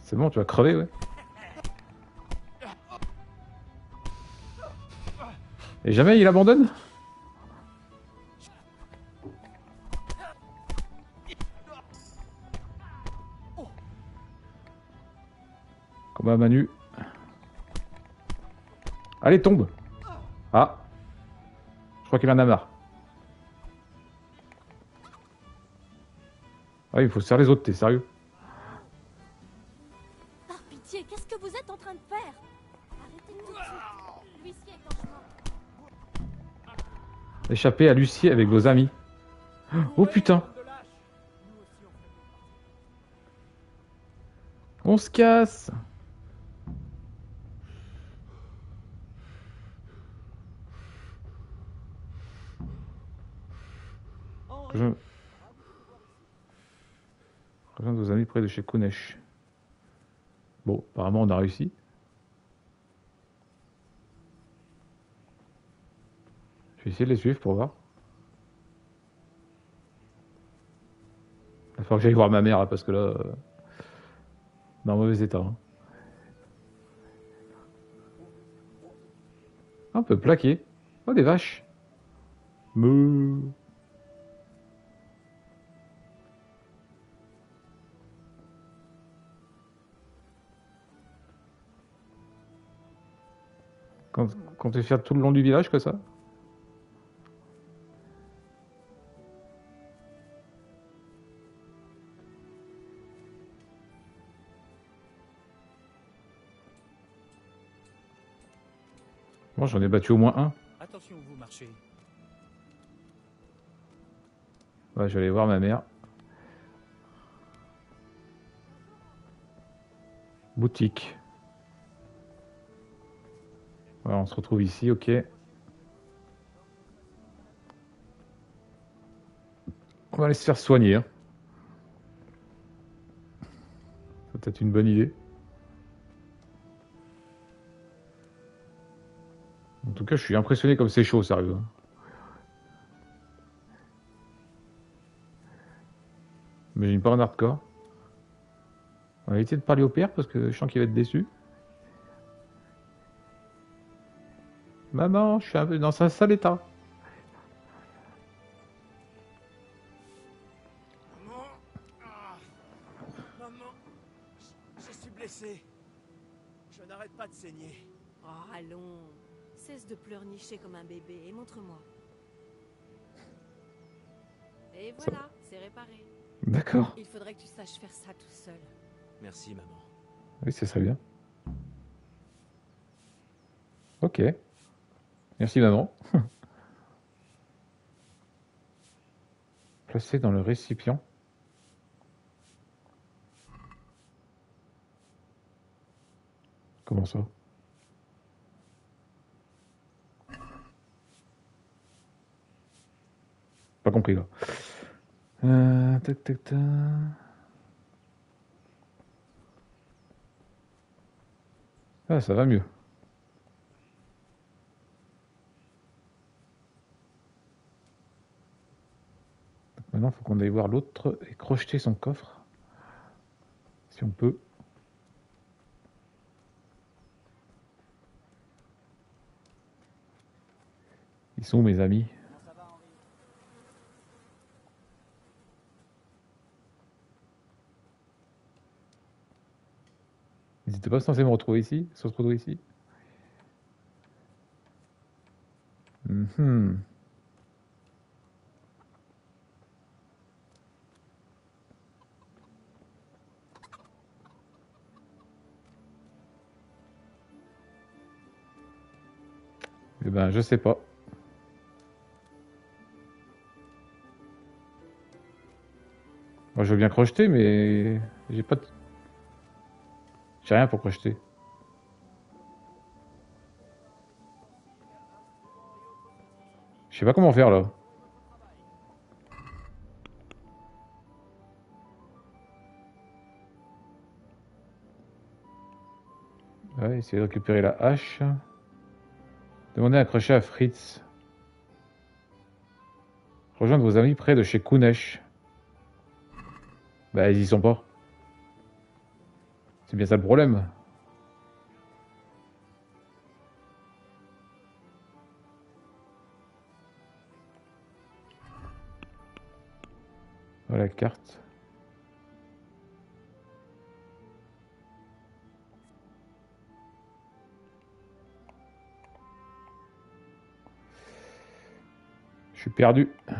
Speaker 1: C'est bon, tu vas crever, ouais. Et jamais il abandonne? Combat Manu. Allez, tombe Ah Je crois qu'il en a marre. Ah, il faut se faire les autres, t'es sérieux?
Speaker 13: Par pitié, qu'est-ce que vous êtes en train de faire? Arrêtez tout de suite. L'huissier est en chemin.
Speaker 1: À Lucie avec vos amis. Oh putain On se casse Je... Rejoindre vos amis près de chez Kunesh. Bon, apparemment on a réussi. Je vais essayer de les suivre pour voir. Il va que j'aille voir ma mère parce que là, euh, dans mauvais état. hein. On peut plaquer. Oh, des vaches. Quand, quand tu faire tout le long du village, que ça Moi, j'en ai battu au moins un.
Speaker 11: Attention où vous marchez.
Speaker 1: Ouais, je vais aller voir ma mère. Boutique. On se retrouve ici, ok. On va aller se faire soigner. hein. C'est peut-être une bonne idée. En tout cas, je suis impressionné comme c'est chaud, sérieux. Mais pas en hardcore. On va éviter de parler au père parce que je sens qu'il va être déçu. Maman, je suis un peu dans un sale état.
Speaker 3: Maman Ah. Maman Je suis blessé. Je n'arrête pas de saigner.
Speaker 2: Oh, allons. Cesse de pleurnicher comme un bébé et montre-moi. Et voilà, c'est réparé.
Speaker 1: D'accord.
Speaker 2: Il faudrait que tu saches faire ça tout seul.
Speaker 4: Merci, maman.
Speaker 1: Oui, ce serait bien. Ok. Merci maman. Placé dans le récipient. Comment ça? Pas compris là. Euh, tac tac tac. Ah, ça va mieux. Maintenant, il faut qu'on aille voir l'autre et crocheter son coffre. Si on peut. Ils sont où mes amis? Ils étaient pas censés me retrouver ici Se retrouver ici Mhm. Eh ben, je sais pas. Moi, je veux bien crocheter, mais j'ai pas de... J'ai rien pour crocheter. Je sais pas comment faire là. Ouais, essayer de récupérer la hache. Demandez un crochet à Fritz. Rejoindre vos amis près de chez Kunesh. Bah, ils y sont pas. C'est bien ça le problème. Voilà la carte. Je suis perdu. Ils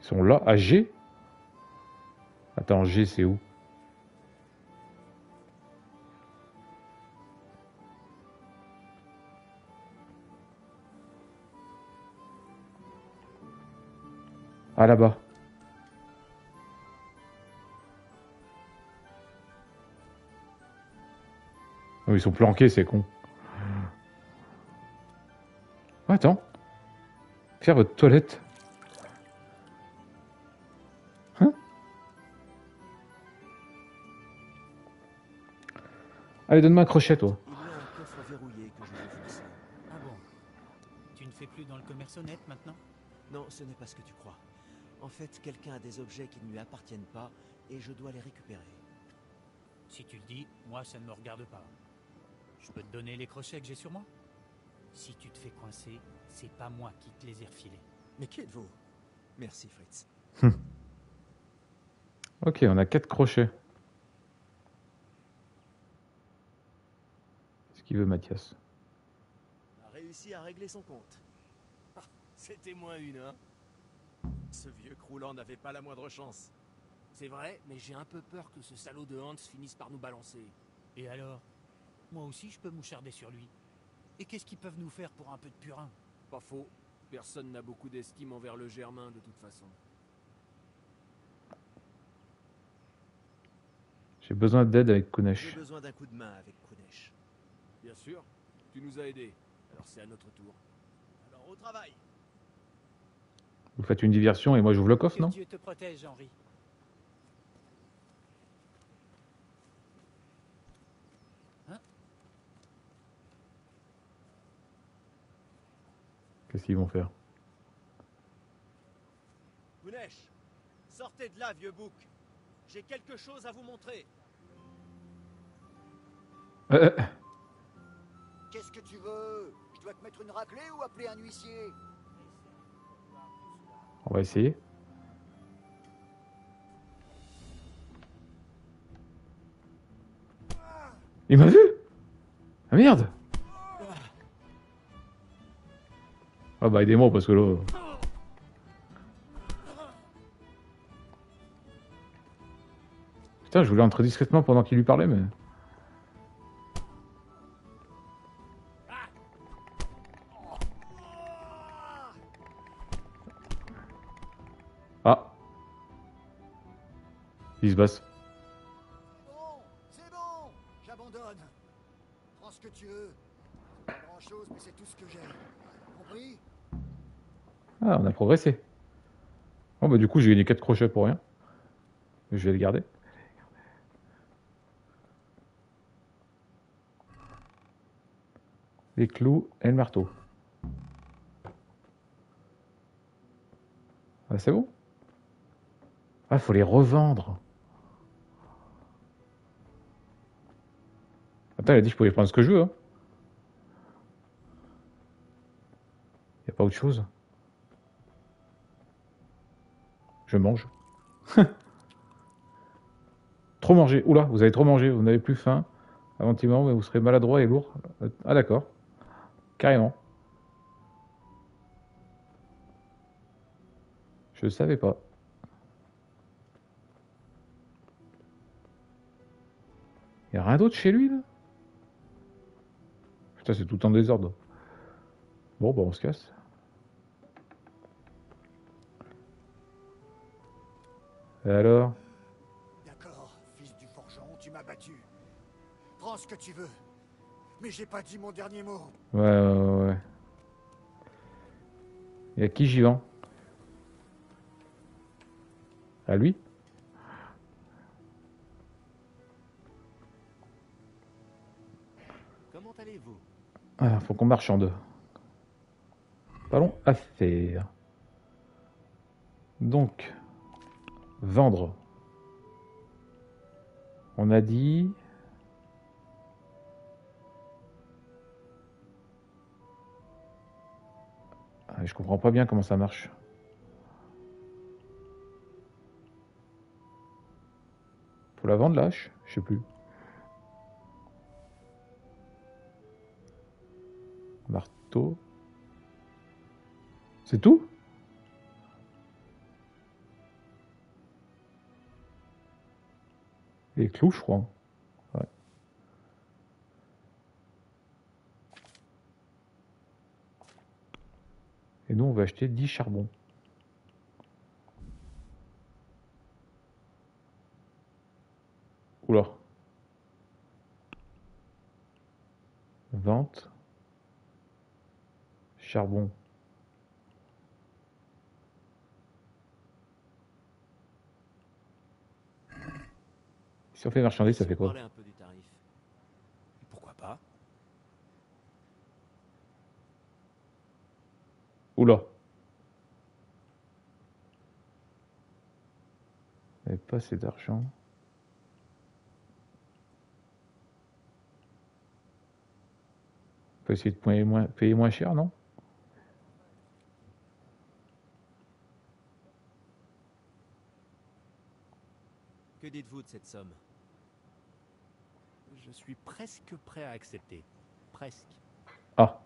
Speaker 1: sont là, à G Attends, G c'est où? Ah là-bas. Ils sont planqués, c'est con. Attends. Faire votre toilette. Hein Allez, donne-moi un crochet, toi.
Speaker 4: Il y a un coffre verrouillé que je veux forcer.
Speaker 11: Ah bon Tu ne fais plus dans le commerce honnête maintenant?
Speaker 4: Non, ce n'est pas ce que tu crois. En fait, quelqu'un a des objets qui ne lui appartiennent pas et je dois les récupérer.
Speaker 11: Si tu le dis, moi ça ne me regarde pas. Je peux te donner les crochets que j'ai sur moi Si tu te fais coincer, c'est pas moi qui te les ai refilés.
Speaker 4: Mais qui êtes-vous? Merci, Fritz.
Speaker 1: Ok, on a quatre crochets. Qu'est-ce qu'il veut, Mathias?
Speaker 4: A réussi à régler son compte. Ah, C'était moins une, hein? Ce vieux croulant n'avait pas la moindre chance.
Speaker 9: C'est vrai, mais j'ai un peu peur que ce salaud de Hans finisse par nous balancer.
Speaker 11: Et alors? Moi aussi je peux moucharder sur lui. Et qu'est-ce qu'ils peuvent nous faire pour un peu de purin?
Speaker 8: Pas faux. Personne n'a beaucoup d'estime envers le Germain de toute façon.
Speaker 1: J'ai besoin d'aide avec Kunesh.
Speaker 4: J'ai besoin d'un coup de main avec Kunesh.
Speaker 8: Bien sûr, tu nous as aidés. Alors c'est à notre tour.
Speaker 4: Alors au travail
Speaker 1: Vous faites une diversion et moi j'ouvre le coffre,
Speaker 11: Que
Speaker 1: non?
Speaker 11: Dieu te protège, Henri.
Speaker 1: Qu'est-ce qu'ils vont faire.
Speaker 4: Sortez de là, vieux bouc. J'ai quelque chose à vous montrer.
Speaker 1: Euh, euh,
Speaker 7: Qu'est-ce que tu veux? Je dois te mettre une raclée ou appeler un huissier?
Speaker 1: On va essayer. Il m'a vu? Ah merde Ah bah aidez-moi parce que là... Putain, je voulais entrer discrètement pendant qu'il lui parlait, mais... Ah Il se basse. Ah, on a progressé. Bon bah du coup j'ai gagné 4 crochets pour rien. Je vais les garder. Les clous et le marteau. Ah c'est bon? Ah faut les revendre. Attends, il a dit que je pouvais prendre ce que je veux. Hein. Y a pas autre chose? Je mange. trop mangé. Oula, vous avez trop mangé, vous n'avez plus faim. Avant mais vous serez maladroit et lourd. Ah d'accord. Carrément. Je savais pas. Y a rien d'autre chez lui là? Putain, c'est tout en désordre. Bon, bah on se casse. Et alors?
Speaker 7: D'accord, fils du forgeron, tu m'as battu. Prends ce que tu veux. Mais j'ai pas dit mon dernier mot.
Speaker 1: Ouais, ouais, ouais, ouais. Et à qui j'y vends? À lui?
Speaker 4: Comment allez-vous?
Speaker 1: Ah, faut qu'on marchande. Parlons affaires. Donc, vendre. On a dit. Ah, je comprends pas bien comment ça marche. Faut la vendre, lâche Je sais plus. Marteau. C'est tout? Les clous, je crois. Ouais. Et nous, on va acheter 10 charbons. Oula. Vente. Charbon. Si on fait marchandise, ça fait quoi
Speaker 4: Parlez un peu du tarif.
Speaker 11: Pourquoi pas
Speaker 1: Oula. J'avais pas assez d'argent. On peut essayer de payer moins, payer moins cher, non?
Speaker 4: Que dites-vous de cette somme?
Speaker 11: Je suis presque prêt à accepter. Presque.
Speaker 1: Ah.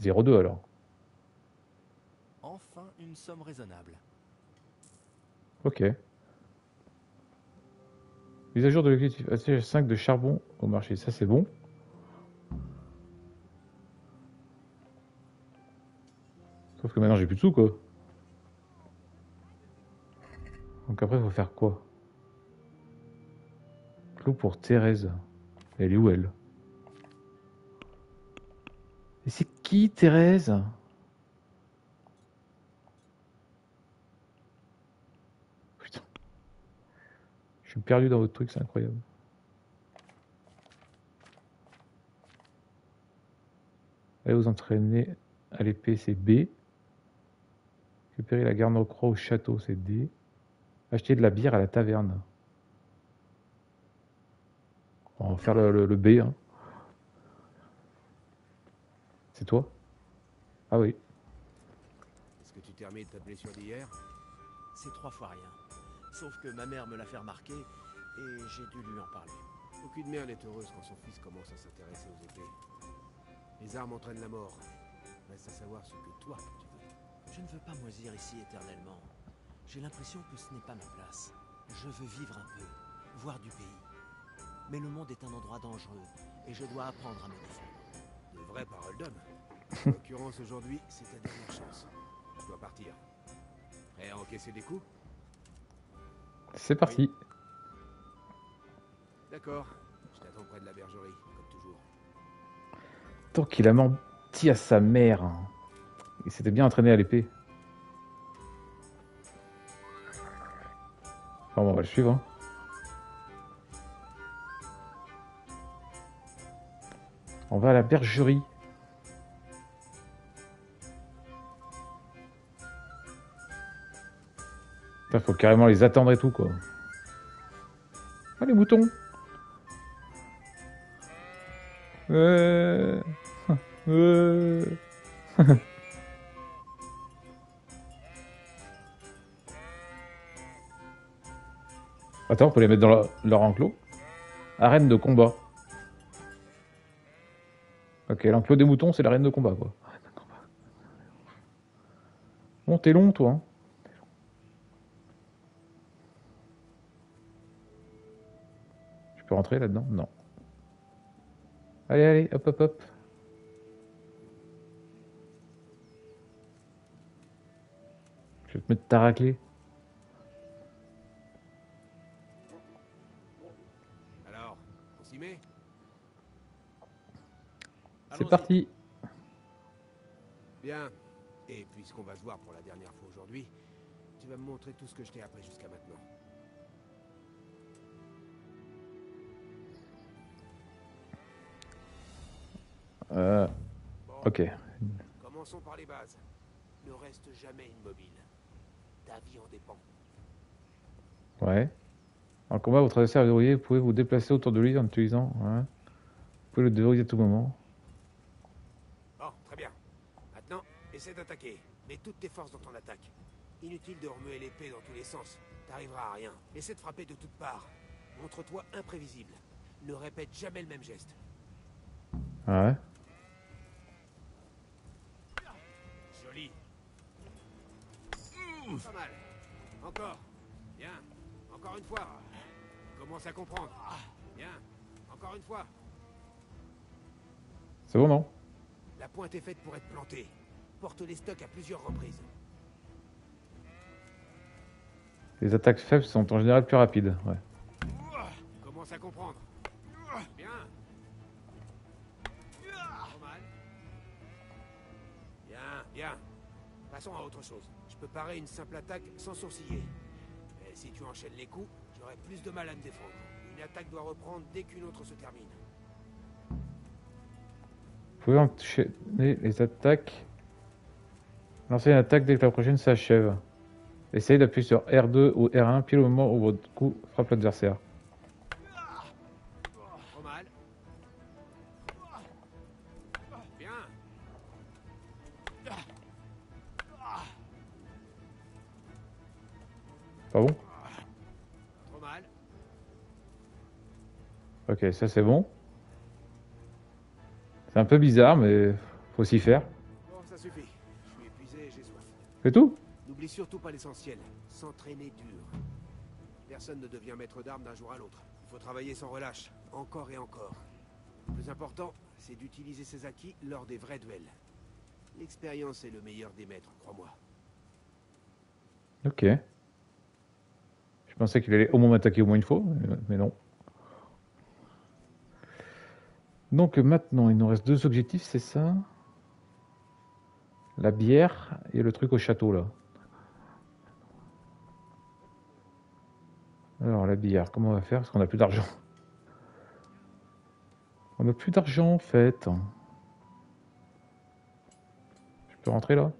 Speaker 1: 0,2 alors.
Speaker 11: Enfin une somme raisonnable.
Speaker 1: Ok. Mise à jour de l'objectif ACH5 de charbon au marché, ça c'est bon. Sauf que maintenant j'ai plus de sous quoi. Donc après il faut faire quoi? Clou pour Thérèse. Elle est où elle? Et c'est qui Thérèse? Putain. Je suis perdu dans votre truc, c'est incroyable. Allez vous entraîner à l'épée, c'est B. Récupérer la garde croix au château, c'est D. Acheter de la bière à la taverne. On va faire le, le- le B. hein. C'est toi? Ah oui.
Speaker 5: Est-ce que tu termines ta blessure d'hier?
Speaker 4: C'est trois fois rien. Sauf que ma mère me l'a fait remarquer et j'ai dû lui en parler.
Speaker 5: Aucune mère n'est heureuse quand son fils commence à s'intéresser aux épées. Les armes entraînent la mort. Reste à savoir ce que toi, tu veux.
Speaker 4: Je ne veux pas moisir ici éternellement. J'ai l'impression que ce n'est pas ma place. Je veux vivre un peu, voir du pays. Mais le monde est un endroit dangereux et je dois apprendre à me défendre.
Speaker 5: De vraies paroles d'homme. En l'occurrence, aujourd'hui, c'est ta dernière chance. Tu dois partir. Prêt à encaisser des coups?
Speaker 1: C'est parti.
Speaker 5: D'accord. Je t'attends près de la bergerie, comme toujours.
Speaker 1: Tant qu'il a menti à sa mère. Il s'était bien entraîné à l'épée. Enfin, bon, on va le suivre. hein. On va à la bergerie. Putain, faut carrément les attendre et tout, quoi. Ah, les moutons Euh... Euh... Attends, on peut les mettre dans leur, leur enclos. Arène de combat. Ok, l'enclos des moutons, c'est l'arène de combat, quoi. Bon, t'es long, toi. hein. Je peux rentrer là-dedans? Non. Allez, allez, hop, hop, hop. Je vais te mettre ta raclée. C'est parti.
Speaker 5: Bien. Et puisqu'on va se voir pour la dernière fois aujourd'hui, tu vas me montrer tout ce que je t'ai appris jusqu'à maintenant.
Speaker 1: Euh... Ok.
Speaker 5: Commençons par les bases. Ne reste jamais immobile. Ta vie en dépend.
Speaker 1: Ouais. En combat, votre adversaire est verrouillé, vous pouvez vous déplacer autour de lui en utilisant. Ouais. Vous pouvez le déverrouiller à tout moment.
Speaker 5: Bon, très bien. Maintenant, essaie d'attaquer. Mets toutes tes forces dans ton attaque. Inutile de remuer l'épée dans tous les sens. T'arriveras à rien. Essaie de frapper de toutes parts. Montre-toi imprévisible. Ne répète jamais le même geste.
Speaker 1: Ouais?
Speaker 5: Joli. Pas mal. Encore. Bien. Encore une fois. Commence à comprendre. Bien. Encore une fois.
Speaker 1: C'est bon, non?
Speaker 5: La pointe est faite pour être plantée. Porte les stocks à plusieurs reprises.
Speaker 1: Les attaques faibles sont en général plus rapides. Ouais.
Speaker 5: Commence à comprendre.
Speaker 6: Bien. Bien, bien. Passons à autre chose. Je peux parer une simple attaque sans sourciller. Et si tu enchaînes les coups, j'aurai plus de mal à me défendre. Une attaque doit reprendre dès qu'une autre se termine.
Speaker 1: Vous pouvez enchaîner les attaques. Lancer une attaque dès que la prochaine s'achève. Essayez d'appuyer sur R2 ou R1 pile au moment où votre coup frappe l'adversaire.
Speaker 6: Pas
Speaker 1: bon. Ok, ça c'est bon. C'est un peu bizarre, mais faut s'y faire. C'est tout
Speaker 6: N'oublie surtout pas l'essentiel. S'entraîner dur. Personne ne devient maître d'armes d'un jour à l'autre. Il faut travailler sans relâche, encore et encore. Le plus important, c'est d'utiliser ses acquis lors des vrais duels. L'expérience est le meilleur des maîtres, crois-moi.
Speaker 1: Ok. Je pensais qu'il allait au moins m'attaquer au moins une fois, mais- mais non. Donc maintenant, il nous reste deux objectifs, c'est ça? La bière et le truc au château, là. Alors, la bière, comment on va faire? Parce qu'on n'a plus d'argent. On n'a plus d'argent, en fait. Je peux rentrer, là?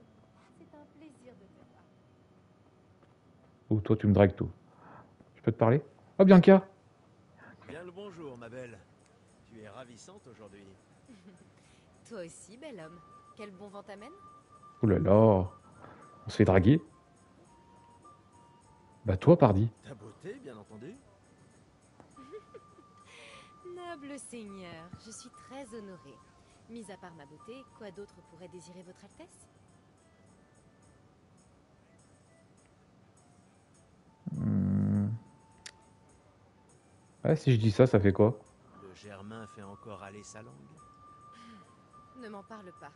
Speaker 13: C'est un plaisir de te voir.
Speaker 1: Ou toi, tu me dragues tout Je peux te parler? Oh, Bianca
Speaker 4: Bien le bonjour, ma belle. Tu es ravissante aujourd'hui.
Speaker 2: Toi aussi, bel homme. Quel bon vent t'amène?
Speaker 1: Ouh là là On se fait draguer Bah toi, pardi.
Speaker 4: Ta beauté, bien entendu.
Speaker 2: Noble seigneur, je suis très honorée. Mis à part ma beauté, quoi d'autre pourrait désirer votre Altesse?
Speaker 1: Hmm. Ouais, si je dis ça, ça fait quoi?
Speaker 4: Le Germain fait encore aller sa langue.
Speaker 2: Ne m'en parle pas.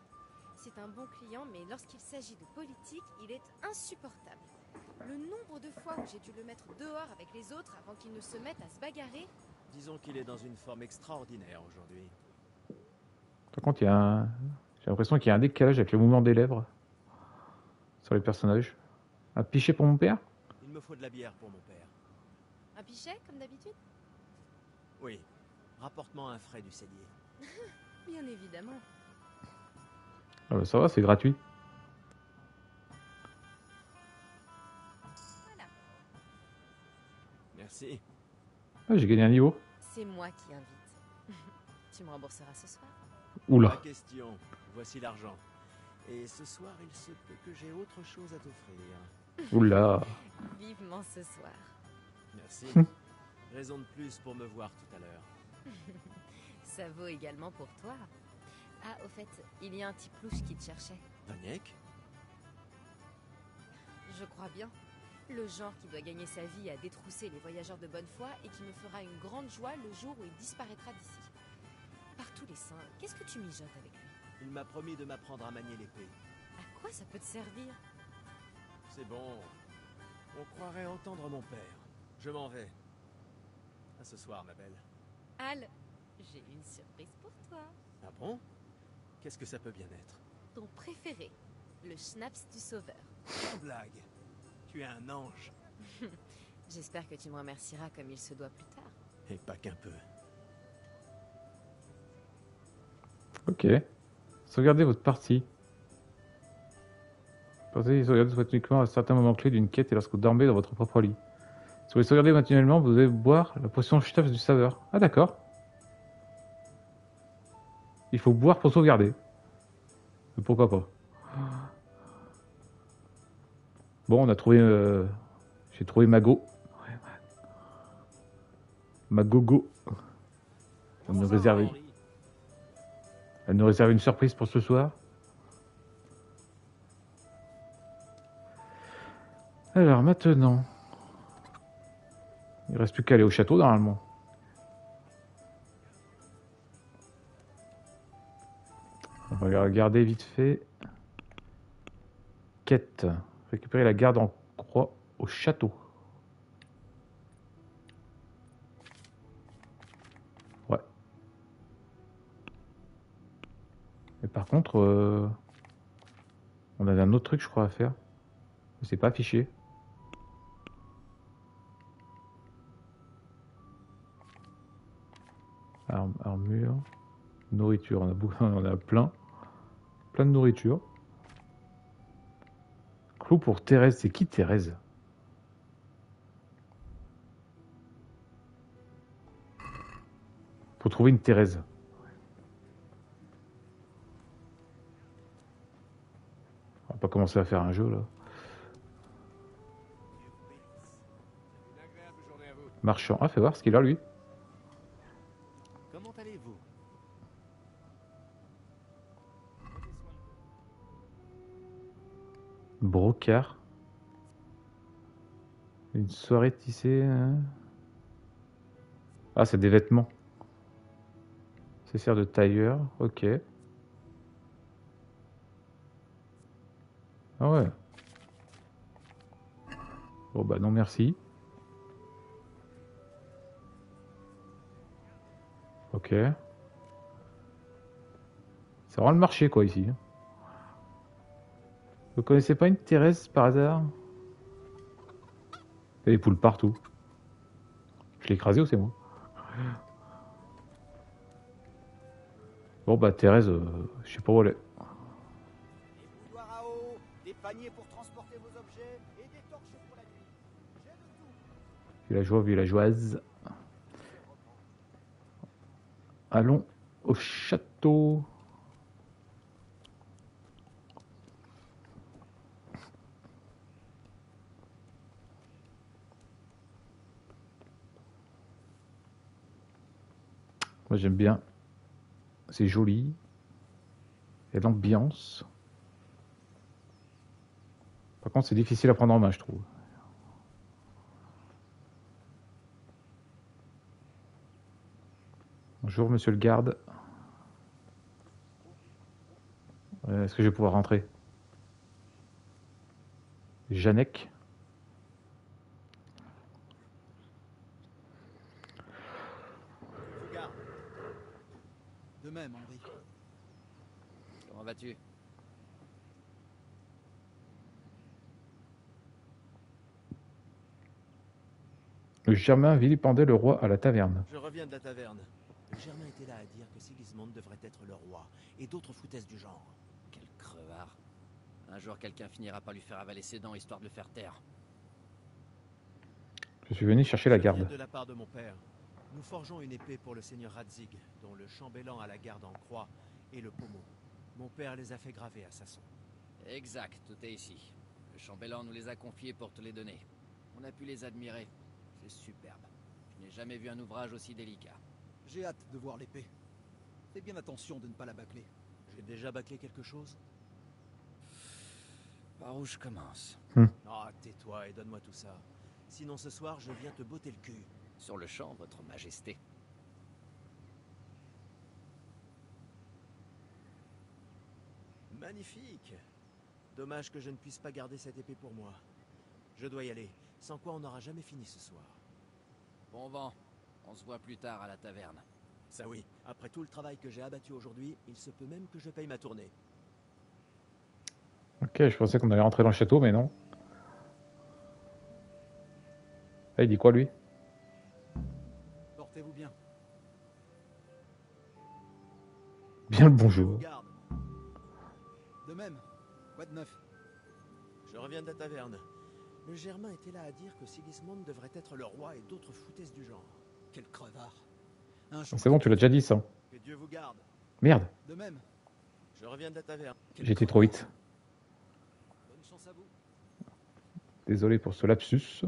Speaker 2: C'est un bon client, mais lorsqu'il s'agit de politique, il est insupportable. Le nombre de fois où j'ai dû le mettre dehors avec les autres avant qu'il ne se mette à se bagarrer,
Speaker 4: Disons qu'il est dans une forme extraordinaire aujourd'hui.
Speaker 1: Par contre, il y a un... J'ai l'impression qu'il y a un décalage avec le mouvement des lèvres sur les personnages. Un pichet pour mon père?
Speaker 4: Il me faut de la bière pour mon père.
Speaker 2: un pichet comme d'habitude?
Speaker 4: Oui. Rapporte-moi un frais du cellier.
Speaker 2: Bien évidemment.
Speaker 1: Ah bah ça va, c'est gratuit.
Speaker 4: Merci.
Speaker 1: Ah, j'ai gagné un niveau.
Speaker 2: C'est moi qui invite. tu me rembourseras ce soir
Speaker 1: Oula.
Speaker 4: Pas question. Voici l'argent. Et ce soir, il se peut que j'ai autre chose à t'offrir.
Speaker 1: Oula.
Speaker 2: Vivement ce soir.
Speaker 4: Merci. Raison de plus pour me voir tout à l'heure.
Speaker 2: Ça vaut également pour toi. Ah, au fait, il y a un petit plouche qui te cherchait.
Speaker 4: Vaniek
Speaker 2: Je crois bien. Le genre qui doit gagner sa vie à détrousser les voyageurs de bonne foi et qui me fera une grande joie le jour où il disparaîtra d'ici. Par tous les saints, qu'est-ce que tu mijotes avec lui?
Speaker 4: Il m'a promis de m'apprendre à manier l'épée.
Speaker 2: À quoi ça peut te servir?
Speaker 4: C'est bon. On croirait entendre mon père. Je m'en vais. À ce soir, ma belle.
Speaker 2: Al, j'ai une surprise pour toi.
Speaker 4: Ah bon? Qu'est-ce que ça peut bien être
Speaker 2: Ton préféré, le schnapps du sauveur.
Speaker 4: Sans blague. Tu es un ange.
Speaker 2: J'espère que tu me remercieras comme il se doit plus tard.
Speaker 4: Et pas qu'un peu.
Speaker 1: Ok. Sauvegardez votre partie. Pensez que sauvegarder soit uniquement à certains moments clés d'une quête et lorsque vous dormez dans votre propre lit. Si vous voulez sauvegarder continuellement, vous devez boire la potion Schnapps du saveur. Ah d'accord. Il faut boire pour sauvegarder. Mais pourquoi pas Bon, on a trouvé... euh, J'ai trouvé Mago. Magogo. Elle nous réserve... Elle nous réserve une surprise pour ce soir. Alors maintenant, il reste plus qu'à aller au château normalement. On va regarder vite fait. Quête. Récupérer la garde en croix au château. Ouais. Mais par contre, euh, on a un autre truc, je crois, à faire. C'est pas affiché. Armure. Nourriture, on a, on a plein plein de nourriture. Clou pour Thérèse, c'est qui Thérèse? Faut trouver une Thérèse. On va pas commencer à faire un jeu là. Marchand. Ah, fais voir ce qu'il a lui. Une soirée tissée. hein. Ah, c'est des vêtements. C'est sert de tailleur. Ok. Ah ouais. Bon bah non merci. Ok. C'est vraiment le marché quoi ici. Vous connaissez pas une Thérèse par hasard? Il y a des poules partout. Je l'ai écrasé ou c'est moi? Bon bah Thérèse, euh, je sais pas où elle est. Villageois, villageoise. Allons au château. Moi j'aime bien. C'est joli. De l'ambiance. Par contre c'est difficile à prendre en main je trouve. Bonjour, monsieur le garde. Euh, Est-ce que je vais pouvoir rentrer? Janek?
Speaker 7: Regarde. De même, Henri.
Speaker 10: Comment vas-tu
Speaker 1: Le Germain vilipendait le roi à la taverne.
Speaker 4: Je reviens de la taverne. Le Germain était là à dire que Sigismond devrait être le roi, et d'autres foutaises du genre.
Speaker 10: Quel crevard. Un jour, quelqu'un finira par lui faire avaler ses dents histoire de le faire taire.
Speaker 1: Je suis venu chercher la
Speaker 4: Je viens
Speaker 1: garde.
Speaker 4: de la part de mon père. Nous forgeons une épée pour le seigneur Radzig, dont le chambellan a la garde en croix et le pommeau. Mon père les a fait graver à Sasson.
Speaker 10: Exact, tout est ici. Le chambellan nous les a confiés pour te les donner. On a pu les admirer. C'est superbe. Je n'ai jamais vu un ouvrage aussi délicat.
Speaker 7: J'ai hâte de voir l'épée. Fais bien attention de ne pas la bâcler.
Speaker 4: J'ai déjà bâclé quelque chose?
Speaker 10: Par où je commence?
Speaker 4: Ah, tais-toi et donne-moi tout ça. Sinon ce soir, je viens te botter le cul.
Speaker 10: Sur le champ, votre majesté.
Speaker 4: Magnifique Dommage que je ne puisse pas garder cette épée pour moi. Je dois y aller, sans quoi on n'aura jamais fini ce soir.
Speaker 10: Bon vent. On se voit plus tard à la taverne.
Speaker 4: Ça oui, après tout le travail que j'ai abattu aujourd'hui, il se peut même que je paye ma tournée.
Speaker 1: Ok, je pensais qu'on allait rentrer dans le château, mais non. Ah, il dit quoi lui?
Speaker 7: Portez-vous bien.
Speaker 1: Bien le bonjour.
Speaker 7: Garde. De même. Quoi de neuf?
Speaker 4: Je reviens de la taverne. Le Germain était là à dire que Sigismond devrait être le roi et d'autres foutaises du genre.
Speaker 7: Quel crevard.
Speaker 1: C'est bon, tu l'as déjà dit ça.
Speaker 4: Que Dieu vous garde.
Speaker 1: Merde,
Speaker 7: De même.
Speaker 4: Je reviens de la taverne.
Speaker 1: été trop vite.
Speaker 4: Bonne chance à vous.
Speaker 1: Désolé pour ce lapsus.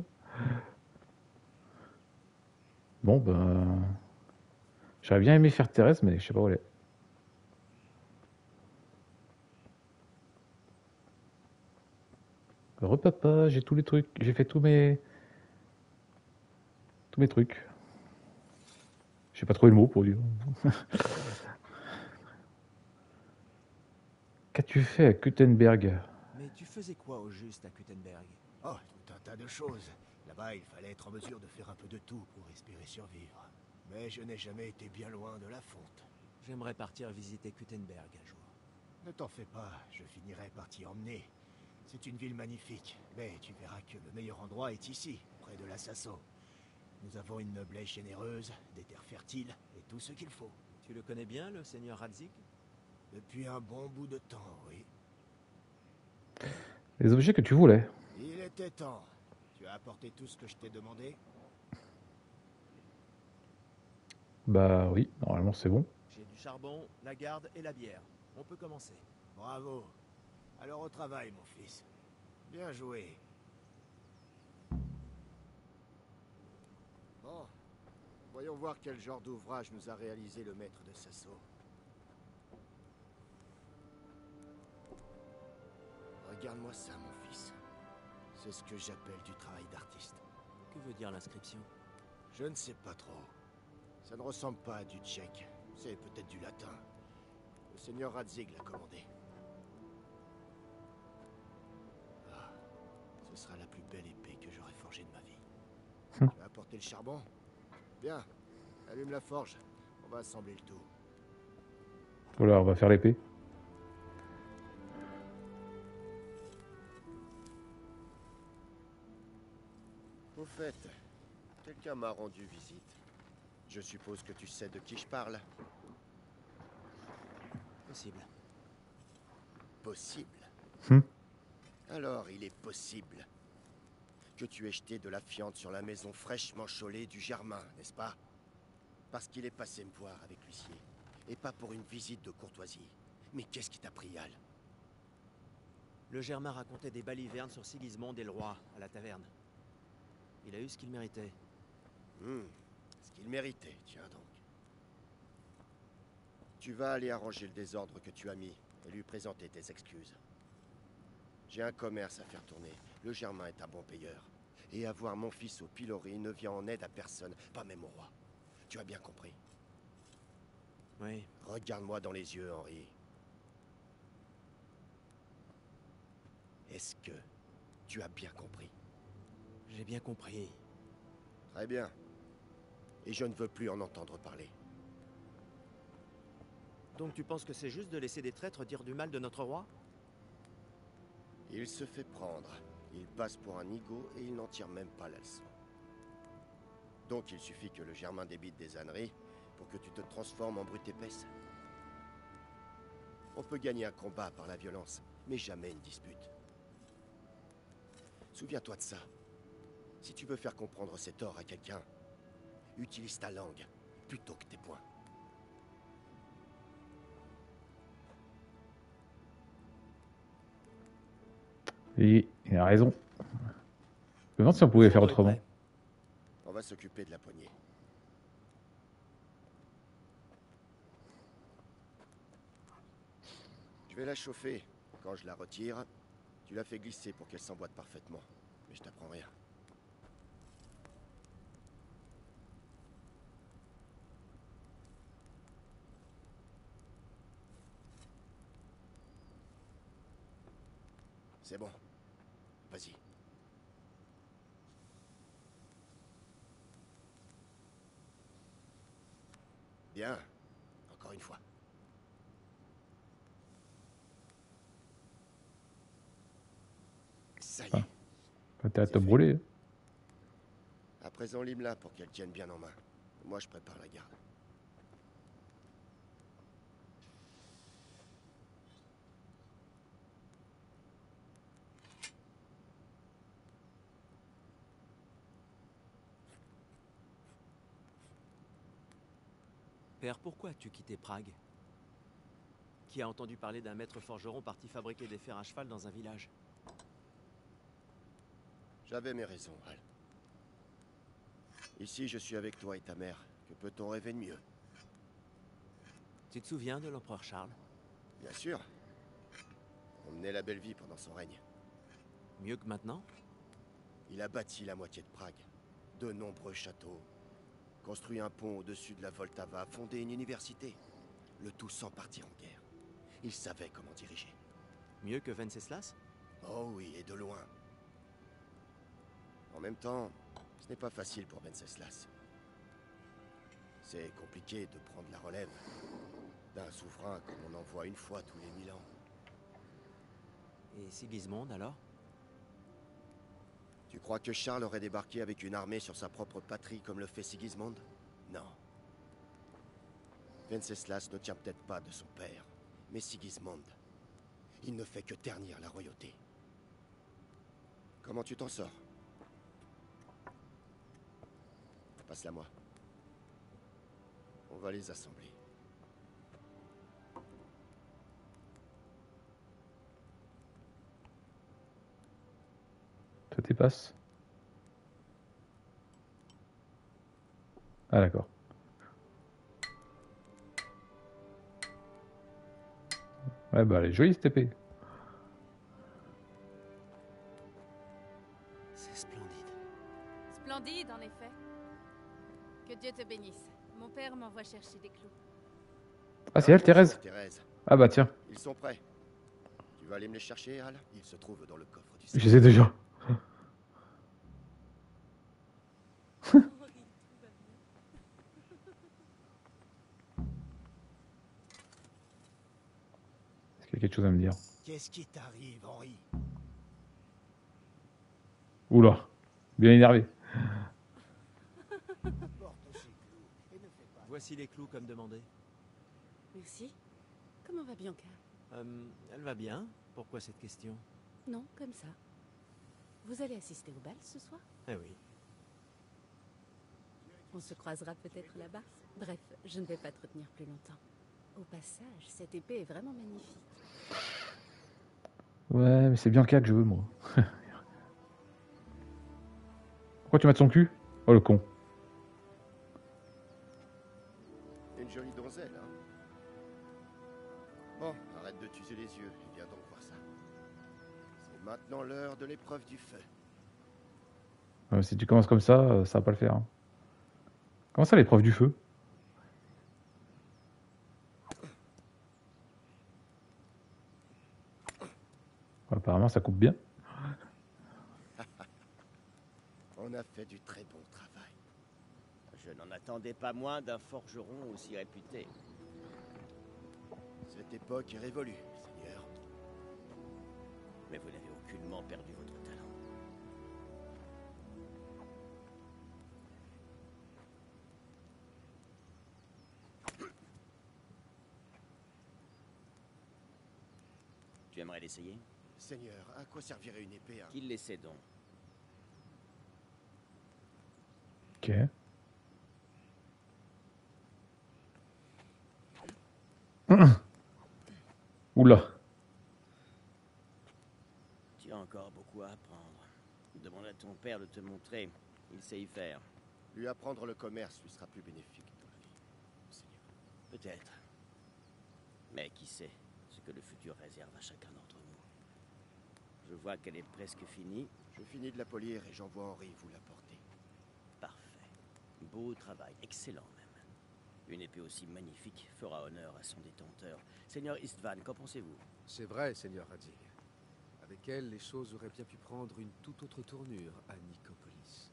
Speaker 1: Bon, ben. J'aurais bien aimé faire Thérèse, mais je sais pas où elle est. Heureux papa, j'ai tous les trucs. J'ai fait tous mes. Tous mes trucs. J'ai pas trouvé le mot pour dire. Qu'as-tu fait à Gutenberg
Speaker 4: Mais tu faisais quoi au juste à Kuttenberg?
Speaker 3: Oh, tout un tas de choses. Là-bas, il fallait être en mesure de faire un peu de tout pour espérer survivre. Mais je n'ai jamais été bien loin de la fonte.
Speaker 4: J'aimerais partir visiter Kuttenberg un jour.
Speaker 3: Ne t'en fais pas, je finirai par t'y emmener. C'est une ville magnifique, mais tu verras que le meilleur endroit est ici, près de la Sasso. Nous avons une noblesse généreuse, des terres fertiles et tout ce qu'il faut.
Speaker 4: Tu le connais bien, le seigneur Radzig?
Speaker 3: Depuis un bon bout de temps, oui.
Speaker 1: Les objets que tu voulais.
Speaker 3: Il était temps. Tu as apporté tout ce que je t'ai demandé?
Speaker 1: Bah oui, normalement c'est bon.
Speaker 4: J'ai du charbon, la garde et la bière. On peut commencer.
Speaker 3: Bravo. Alors au travail, mon fils. Bien joué. Bon. Voyons voir quel genre d'ouvrage nous a réalisé le maître de Sasso. Regarde-moi ça, mon fils. C'est ce que j'appelle du travail d'artiste.
Speaker 4: Que veut dire l'inscription?
Speaker 3: Je ne sais pas trop. Ça ne ressemble pas à du tchèque. C'est peut-être du latin. Le seigneur Radzig l'a commandé. Ce sera la plus belle épée que j'aurai forgée de ma vie.
Speaker 1: Hum.
Speaker 3: Tu as apporté le charbon? Bien. Allume la forge. On va assembler le tout.
Speaker 1: Voilà, on va faire l'épée.
Speaker 14: Au fait, quelqu'un m'a rendu visite. Je suppose que tu sais de qui je parle.
Speaker 4: Possible.
Speaker 14: Possible.
Speaker 1: Hmm.
Speaker 14: Alors, il est possible que tu aies jeté de la fiente sur la maison fraîchement cholée du Germain, n'est-ce pas? Parce qu'il est passé me voir avec l'huissier. Et pas pour une visite de courtoisie. Mais qu'est-ce qui t'a pris, Al?
Speaker 4: Le Germain racontait des balivernes sur Sigismond et le roi, à la taverne. Il a eu ce qu'il méritait.
Speaker 14: Hmm, Ce qu'il méritait, tiens donc. Tu vas aller arranger le désordre que tu as mis et lui présenter tes excuses. J'ai un commerce à faire tourner. Le Germain est un bon payeur. Et avoir mon fils au pilori ne vient en aide à personne, pas même au roi. Tu as bien compris
Speaker 4: Oui.
Speaker 14: Regarde-moi dans les yeux, Henri. Est-ce que tu as bien compris?
Speaker 4: J'ai bien compris.
Speaker 14: Très bien. Et je ne veux plus en entendre parler.
Speaker 4: Donc tu penses que c'est juste de laisser des traîtres dire du mal de notre roi?
Speaker 14: Il se fait prendre. Il passe pour un nigo et il n'en tire même pas la leçon. Donc il suffit que le Germain débite des âneries pour que tu te transformes en brute épaisse. On peut gagner un combat par la violence, mais jamais une dispute. Souviens-toi de ça. Si tu veux faire comprendre ses torts à quelqu'un, utilise ta langue plutôt que tes poings.
Speaker 1: Et il a raison. Je me demande si on pouvait faire autrement.
Speaker 14: On va s'occuper de la poignée. Je vais la chauffer. Quand je la retire, tu la fais glisser pour qu'elle s'emboîte parfaitement. Mais je t'apprends rien. C'est bon. Vas-y. Bien. Encore une fois. Ça y est.
Speaker 1: Intérêt de te brûler.
Speaker 14: À présent, lime-la pour qu'elle tienne bien en main. Moi, je prépare la garde.
Speaker 4: Père, pourquoi as-tu quitté Prague? Qui a entendu parler d'un maître forgeron parti fabriquer des fers à cheval dans un village?
Speaker 14: J'avais mes raisons, Al. Ici, je suis avec toi et ta mère. Que peut-on rêver de mieux?
Speaker 4: Tu te souviens de l'empereur Charles?
Speaker 14: Bien sûr. On menait la belle vie pendant son règne.
Speaker 4: Mieux que maintenant?
Speaker 14: Il a bâti la moitié de Prague. De nombreux châteaux. Construit un pont au-dessus de la Voltava. Fondé une université. Le tout sans partir en guerre. Il savait comment diriger.
Speaker 4: Mieux que Venceslas?
Speaker 14: Oh oui, et de loin. En même temps, ce n'est pas facile pour Venceslas. C'est compliqué de prendre la relève.
Speaker 15: D'un souverain comme on en voit une fois tous les mille ans.
Speaker 4: Et Sigismond, alors?
Speaker 15: Tu crois que Charles aurait débarqué avec une armée sur sa propre patrie comme le fait Sigismond? Non. Venceslas ne tient peut-être pas de son père, mais Sigismond, il ne fait que ternir la royauté. Comment tu t'en sors? Passe-la moi. On va les assembler.
Speaker 1: Ça dépasse. Ah d'accord. Ouais bah elle est jolie cette épée.
Speaker 4: C'est splendide.
Speaker 13: Splendide, en effet. Que Dieu te bénisse. Mon père m'envoie chercher des clous.
Speaker 1: Ah c'est elle Thérèse
Speaker 15: Thérèse.
Speaker 1: Ah bah tiens.
Speaker 15: Ils sont prêts. Tu vas aller me les chercher, Al? Ils se trouvent dans le coffre du
Speaker 1: Je sais déjà. Est-ce qu'il y a quelque chose à me dire
Speaker 3: Qu'est-ce qui t'arrive, Henri?
Speaker 1: Oula, bien énervé.
Speaker 4: Voici les clous comme demandé.
Speaker 2: Merci. Comment va Bianca?
Speaker 4: Hum, elle va bien. Pourquoi cette question?
Speaker 2: Non, comme ça. Vous allez assister au bal ce soir?
Speaker 4: Eh oui.
Speaker 2: On se croisera peut-être là-bas. Bref, je ne vais pas te retenir plus longtemps. Au passage, cette épée est vraiment magnifique.
Speaker 1: Ouais, mais c'est Bianca que je veux moi. Pourquoi tu m'as de son cul? Oh le con.
Speaker 15: Une jolie donzelle, hein Bon, arrête de t'user les yeux et viens donc voir ça. C'est maintenant l'heure de l'épreuve du feu.
Speaker 1: Ouais, si tu commences comme ça, euh, ça va pas le faire. hein. Comment ça l'épreuve du feu? Apparemment ça coupe bien.
Speaker 15: On a fait du très bon travail. Je n'en attendais pas moins d'un forgeron aussi réputé. Cette époque est révolue, Seigneur. Mais vous n'avez aucunement perdu votre talent. Tu aimerais l'essayer? Seigneur, à quoi servirait une épée hein? Qu'il l'essaie donc.
Speaker 1: Ok. Oula.
Speaker 15: Tu as encore beaucoup à apprendre. Demande à ton père de te montrer. Il sait y faire. Lui apprendre le commerce lui sera plus bénéfique dans la vie, Seigneur. Peut-être. Mais qui sait ce que le futur réserve à chacun d'entre nous. Je vois qu'elle est presque finie. Je finis de la polir et j'envoie Henri vous l'apporter. Parfait. Beau travail, excellent même. Une épée aussi magnifique fera honneur à son détenteur. Seigneur Istvan, qu'en pensez-vous?
Speaker 16: C'est vrai, Seigneur Radzig. Avec elle, les choses auraient bien pu prendre une toute autre tournure à Nicopolis.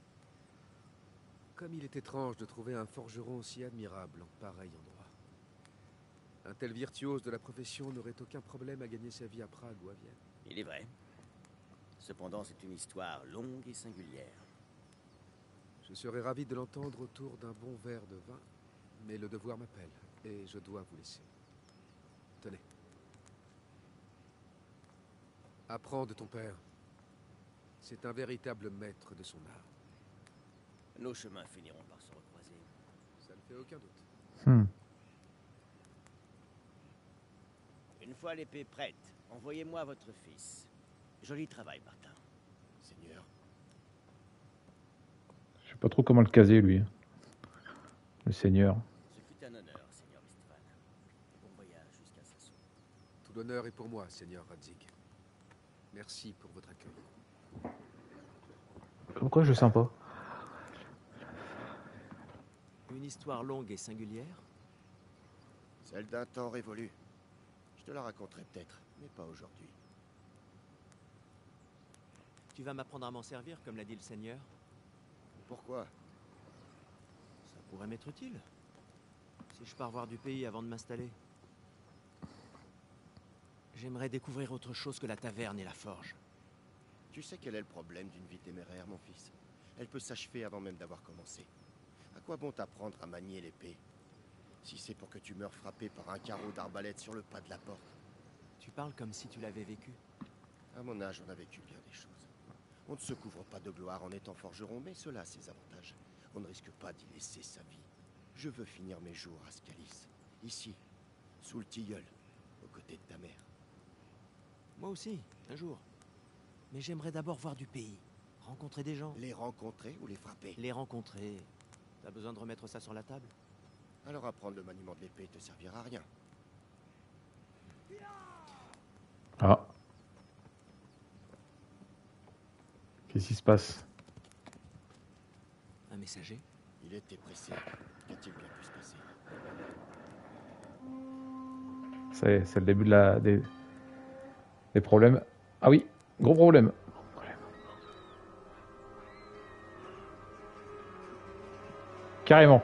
Speaker 16: Comme il est étrange de trouver un forgeron si admirable en pareil endroit. Un tel virtuose de la profession n'aurait aucun problème à gagner sa vie à Prague ou à Vienne.
Speaker 15: Il est vrai. Cependant, c'est une histoire longue et singulière.
Speaker 16: Je serais ravi de l'entendre autour d'un bon verre de vin, mais le devoir m'appelle et je dois vous laisser. Tenez. Apprends de ton père. C'est un véritable maître de son art.
Speaker 15: Nos chemins finiront par se recroiser.
Speaker 16: Ça ne fait aucun doute.
Speaker 1: Hmm.
Speaker 15: Une fois l'épée prête, envoyez-moi votre fils. Joli travail, Martin. Seigneur.
Speaker 1: Je sais pas trop comment le caser lui. Le seigneur.
Speaker 15: Ce fut un honneur, Seigneur Istvan. Bon voyage jusqu'à Sasson.
Speaker 16: Tout l'honneur est pour moi, Seigneur Radzig. Merci pour votre accueil.
Speaker 1: Pourquoi je sens pas?
Speaker 4: Une histoire longue et singulière?
Speaker 15: Celle d'un temps révolu. Je te la raconterai peut-être, mais pas aujourd'hui.
Speaker 4: Tu vas m'apprendre à m'en servir, comme l'a dit le Seigneur
Speaker 15: Pourquoi?
Speaker 4: Ça pourrait m'être utile. Si je pars voir du pays avant de m'installer. J'aimerais découvrir autre chose que la taverne et la forge.
Speaker 14: Tu sais quel est le problème d'une vie téméraire, mon fils? Elle peut s'achever avant même d'avoir commencé. À quoi bon t'apprendre à manier l'épée? Si c'est pour que tu meurs frappé par un carreau d'arbalète sur le pas de la porte.
Speaker 4: Tu parles comme si tu l'avais vécu.
Speaker 14: À mon âge, on a vécu bien des choses. On ne se couvre pas de gloire en étant forgeron, mais cela a ses avantages. On ne risque pas d'y laisser sa vie. Je veux finir mes jours à Scalis, ici, sous le tilleul, aux côtés de ta mère.
Speaker 4: Moi aussi, un jour. Mais j'aimerais d'abord voir du pays, rencontrer des gens.
Speaker 14: Les rencontrer ou les frapper
Speaker 4: Les rencontrer. T'as besoin de remettre ça sur la table?
Speaker 14: Alors apprendre le maniement de l'épée te servira à rien.
Speaker 1: Ah. Qu'est-ce qui se passe
Speaker 4: Un messager
Speaker 14: Il était pressé. Qu'a-t-il bien pu se passer
Speaker 1: Ça y est, c'est le début de la, des, des problèmes. Ah oui, gros problème. Carrément.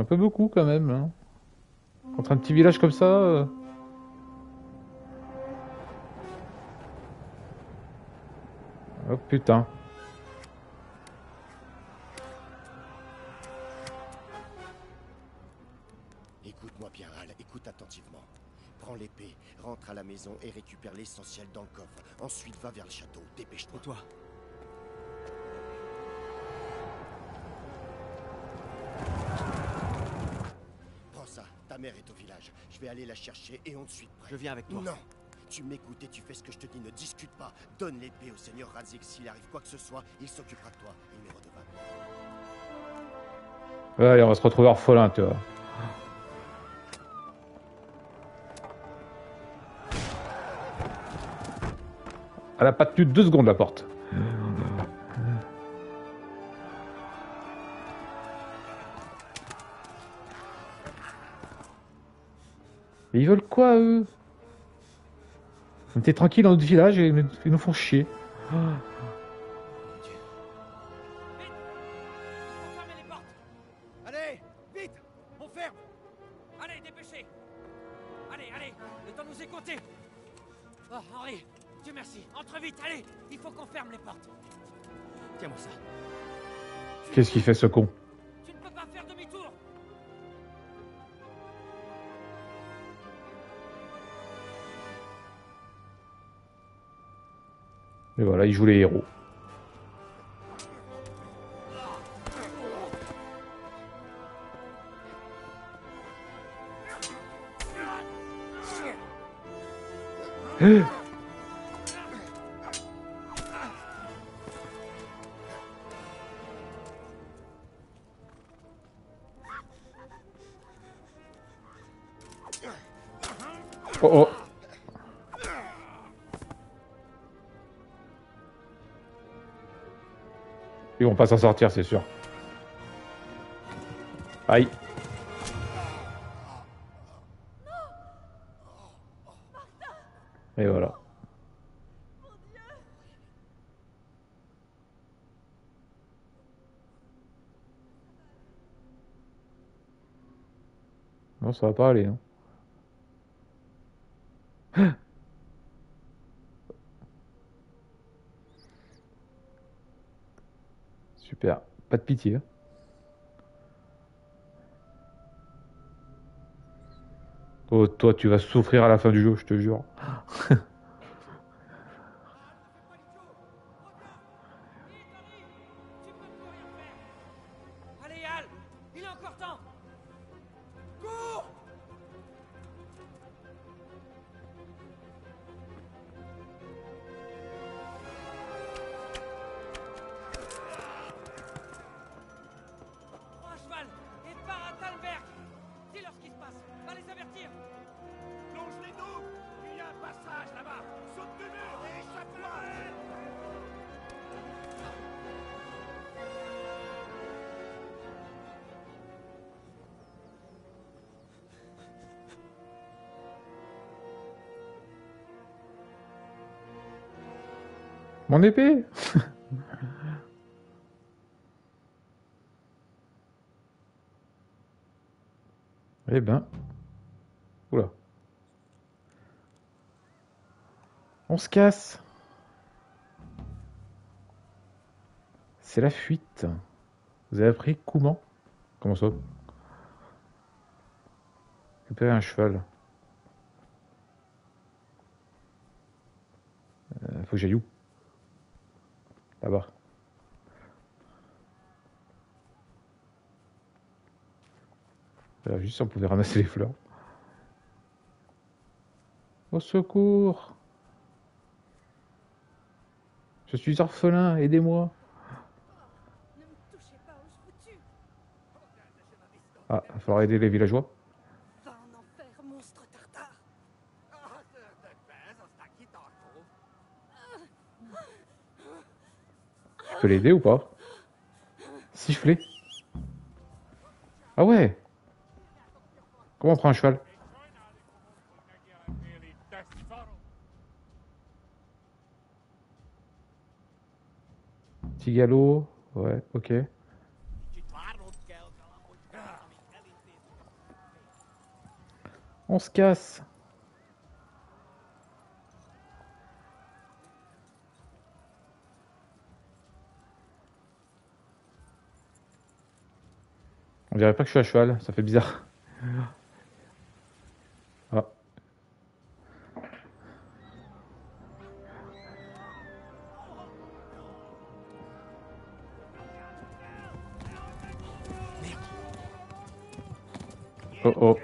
Speaker 1: Un peu beaucoup quand même. Hein. Contre un petit village comme ça. euh. Oh putain.
Speaker 14: Écoute-moi bien, Al, écoute attentivement. Prends l'épée, rentre à la maison et récupère l'essentiel dans le coffre. Ensuite, va vers le château. Dépêche-toi.
Speaker 4: toi?
Speaker 14: Mère est au village. Je vais aller la chercher et on te suit de près.
Speaker 4: Je viens avec toi.
Speaker 14: Non. Tu m'écoutes et tu fais ce que je te dis. Ne discute pas. Donne l'épée au seigneur Radzik. S'il arrive quoi que ce soit, il s'occupera de toi. Il m'est redevable.
Speaker 1: Ouais, allez, on va se retrouver orphelin, tu vois. Elle a pas tenu deux secondes la porte. Ils veulent quoi, eux? On était tranquille dans notre village et ils nous font chier.
Speaker 9: Allez, vite On ferme. Allez, dépêchez
Speaker 1: Et voilà, il joue les héros. S'en sortir, c'est sûr. Aïe. Et voilà. Non, ça va pas aller. Hein. Super. Pas de Oh, toi, tu vas souffrir à la fin du jeu, je te jure. Épée Eh ben. Oula. On se casse. C'est la fuite. Vous avez appris comment? Comment ça? Récupérer un cheval. Euh, faut que j'aille où Là-bas. Voilà, juste on pouvait ramasser les fleurs. Au secours Je suis orphelin, aidez-moi Ah, il va falloir aider les villageois.
Speaker 13: Va en enfer, monstre tartare.
Speaker 1: Je peux l'aider ou pas? Siffler. Ah ouais Comment on prend un cheval? Petit galop, ouais, ok. On se casse. On dirait pas que je suis à cheval, ça fait bizarre. Oh oh.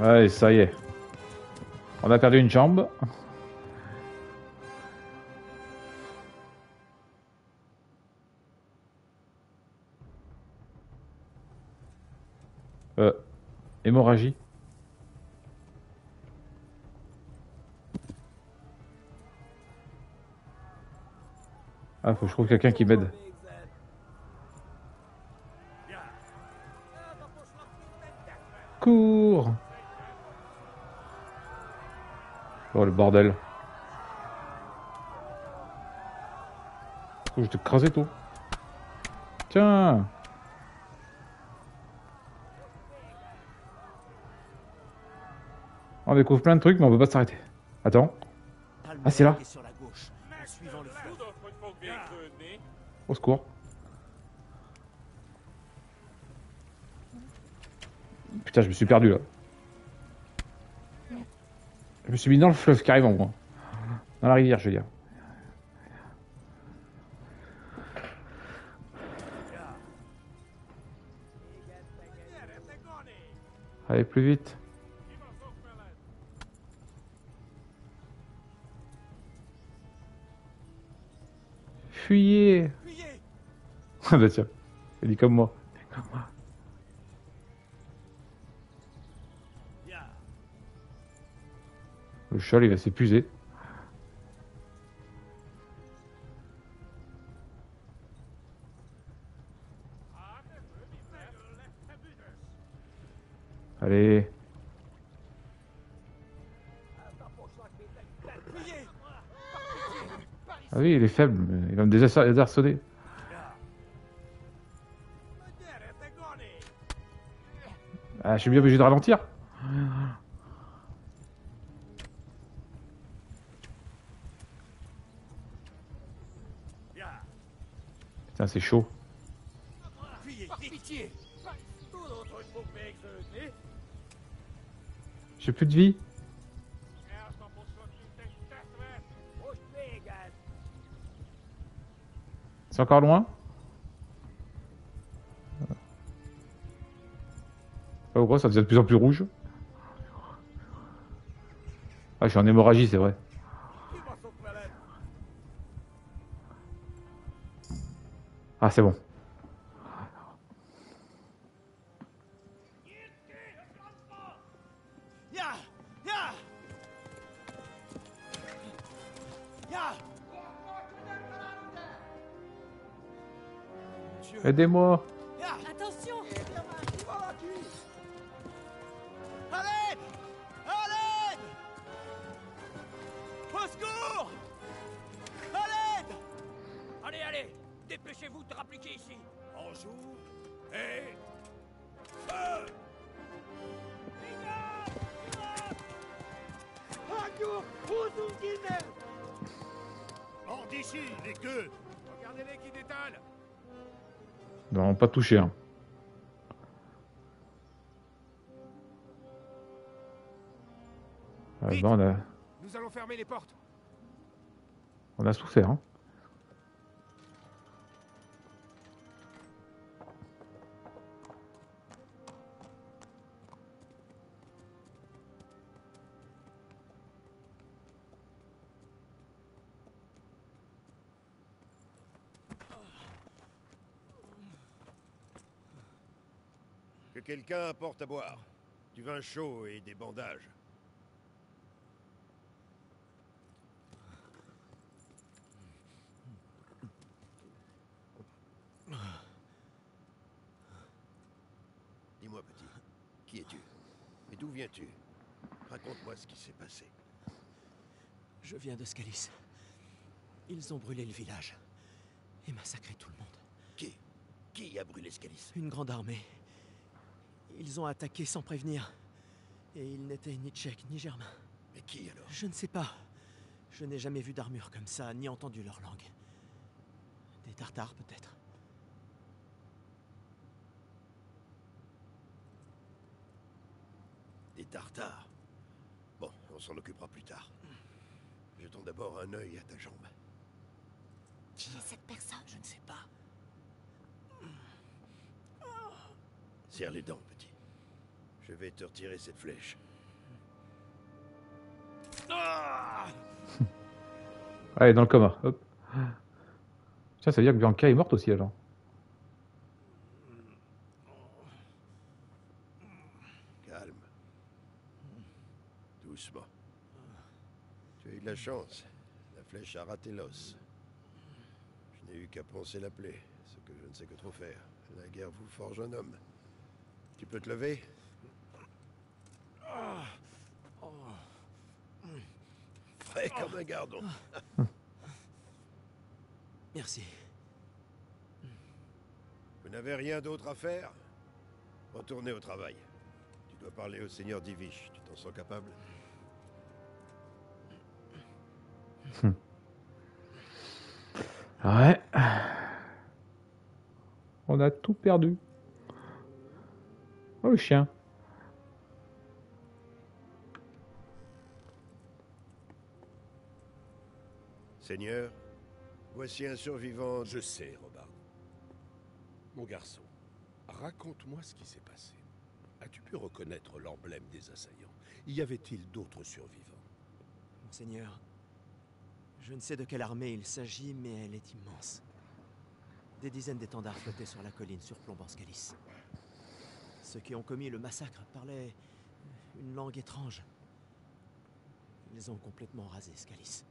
Speaker 1: Ouais, ça y est. On a perdu une jambe. Euh, hémorragie. Ah, faut que je trouve quelqu'un qui m'aide. Cours Oh le bordel. Je te tout. Tiens On découvre plein de trucs, mais on peut pas s'arrêter. Attends. Ah, c'est là. Au secours. Putain, je me suis perdu là. Je me suis mis dans le fleuve carrément, moi. Dans la rivière, je veux dire. Allez, plus vite. Fuyez Ah bah tiens, il dit comme moi. Comme moi. Le cheval, il va s'épuiser. Allez. Ah oui, il est faible, il va me désarçonner. Ah, je suis bien obligé de ralentir. Putain, c'est chaud. J'ai plus de vie. C'est encore loin? Ah, pourquoi ça devient de plus en plus rouge Ah, je suis en hémorragie, c'est vrai. Ah, c'est bon. Aidez-moi Ah, on, a,
Speaker 6: Nous allons fermer les portes.
Speaker 1: on a souffert. Hein.
Speaker 14: Quelqu'un apporte à boire. Du vin chaud et des bandages. Dis-moi, petit, qui es-tu? Et d'où viens-tu? Raconte-moi ce qui s'est passé.
Speaker 4: Je viens de Scalis. Ils ont brûlé le village et massacré tout le monde.
Speaker 14: Qui? Qui a brûlé Scalis
Speaker 4: Une grande armée. Ils ont attaqué sans prévenir. Et ils n'étaient ni tchèques ni germains.
Speaker 14: Mais qui alors?
Speaker 4: Je ne sais pas. Je n'ai jamais vu d'armure comme ça, ni entendu leur langue. Des tartares, peut-être.
Speaker 14: Des tartares? Bon, on s'en occupera plus tard. Jetons d'abord un œil à ta jambe.
Speaker 13: Qui est cette personne?
Speaker 4: Je ne sais pas.
Speaker 14: Serre les dents, petit. Je vais te retirer cette flèche.
Speaker 1: Ah, est dans le coma. Hop. Tiens, ça veut dire que Bianca est morte aussi alors.
Speaker 14: Calme. Doucement. Tu as eu de la chance. La flèche a raté l'os. Je n'ai eu qu'à penser la plaie, ce que je ne sais que trop faire. La guerre vous forge un homme. Tu peux te lever? Frais comme un gardon.
Speaker 4: Merci.
Speaker 14: Vous n'avez rien d'autre à faire? Retournez au travail. Tu dois parler au seigneur Divish. Tu t'en sens capable?
Speaker 1: Ouais. On a tout perdu. Oh le chien.
Speaker 14: Seigneur, voici un survivant.
Speaker 6: Je sais, Robard. Mon garçon, raconte-moi ce qui s'est passé. As-tu pu reconnaître l'emblème des assaillants? Y avait-il d'autres survivants?
Speaker 4: Monseigneur, je ne sais de quelle armée il s'agit, mais elle est immense. Des dizaines d'étendards flottaient sur la colline surplombant Scalis. Ceux qui ont commis le massacre parlaient une langue étrange. Ils ont complètement rasé Scalis.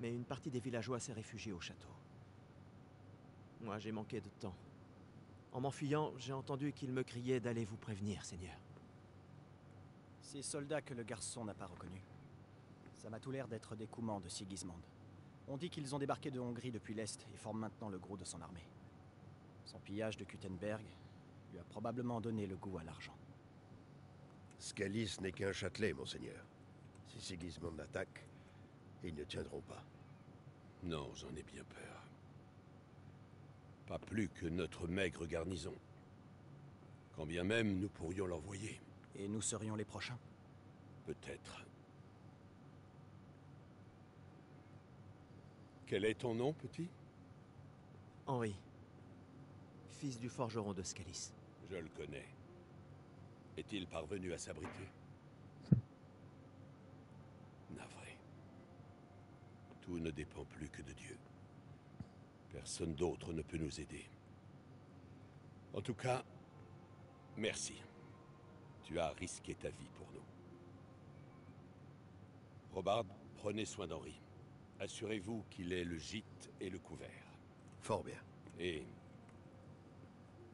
Speaker 4: Mais une partie des villageois s'est réfugiée au château. Moi, j'ai manqué de temps. En m'enfuyant, j'ai entendu qu'ils me criaient d'aller vous prévenir, Seigneur.
Speaker 17: Ces soldats que le garçon n'a pas reconnus. Ça m'a tout l'air d'être des Coumans de Sigismond. On dit qu'ils ont débarqué de Hongrie depuis l'Est et forment maintenant le gros de son armée. Son pillage de Kuttenberg lui a probablement donné le goût à l'argent.
Speaker 14: Scalis n'est qu'un châtelet, monseigneur. Si Sigismond attaque, ils ne tiendront pas.
Speaker 6: Non, j'en ai bien peur. Pas plus que notre maigre garnison. Quand bien même nous pourrions l'envoyer.
Speaker 17: Et nous serions les prochains?
Speaker 6: Peut-être. Quel est ton nom, petit?
Speaker 4: Henri, fils du forgeron de Scalis.
Speaker 6: Je le connais. Est-il parvenu à s'abriter? Tout ne dépend plus que de Dieu. Personne d'autre ne peut nous aider. En tout cas, merci. Tu as risqué ta vie pour nous. Robard, prenez soin d'Henri. Assurez-vous qu'il ait le gîte et le couvert.
Speaker 14: Fort bien.
Speaker 6: Et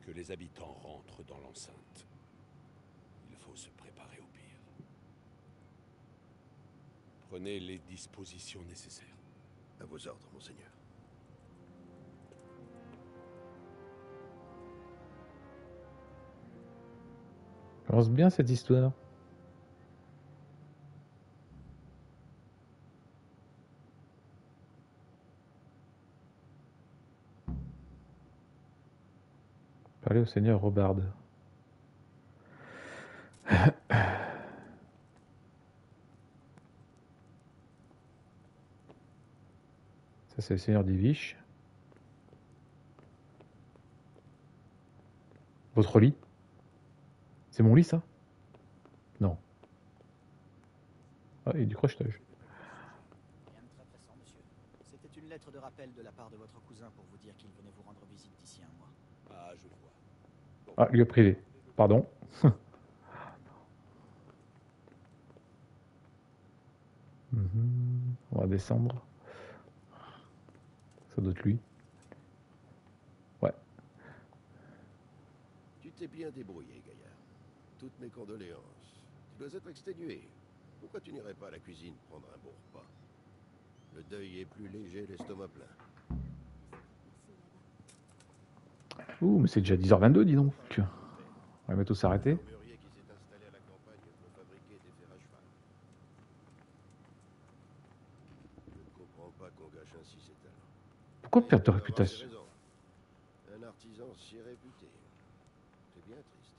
Speaker 6: que les habitants rentrent dans l'enceinte. Il faut se préparer au pire. Prenez les dispositions nécessaires.
Speaker 14: À vos ordres, monseigneur.
Speaker 1: Commence bien cette histoire. Parlez au seigneur Robard. C'est le seigneur d'Ivish. Votre lit? C'est mon lit, ça? Non. Ah, et du crochetage.
Speaker 17: Rien de très pressant, monsieur. C'était une lettre de rappel de la part de votre cousin pour vous dire qu'il venait vous rendre visite d'ici un mois.
Speaker 6: Ah, je vois.
Speaker 1: Ah, lieu privé. Pardon? Mhm. On va descendre. Ça doit être lui. Ouais.
Speaker 14: Tu t'es bien débrouillé, Gaillard. Toutes mes condoléances. Tu dois être exténué. Pourquoi tu n'irais pas à la cuisine prendre un bon repas? Le deuil est plus léger, l'estomac plein.
Speaker 1: Ouh, mais c'est déjà 10h22, dis donc. On va bientôt s'arrêter.
Speaker 14: Murier qui s'est installé à la campagne pour fabriquer des fers à cheval. Je ne comprends pas qu'on gâche ainsi ses talents.
Speaker 1: Pourquoi de réputation.
Speaker 14: Un artisan si réputé. C'est bien triste.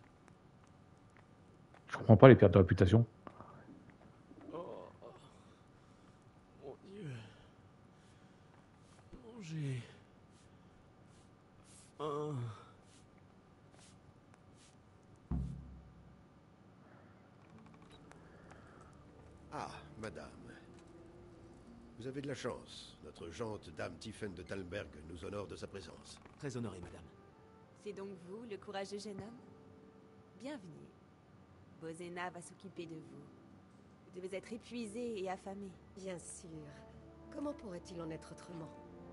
Speaker 1: Je comprends pas les pertes de réputation.
Speaker 8: Oh, Dieu.
Speaker 14: Ah, madame. Vous avez de la chance. Notre gente dame Tiffen de Talmberg nous honore de sa présence.
Speaker 4: Très honoré, madame.
Speaker 18: C'est donc vous, le courageux jeune homme? Bienvenue. Bozena va s'occuper de vous. Vous devez être épuisé et affamé.
Speaker 2: Bien sûr. Comment pourrait-il en être autrement?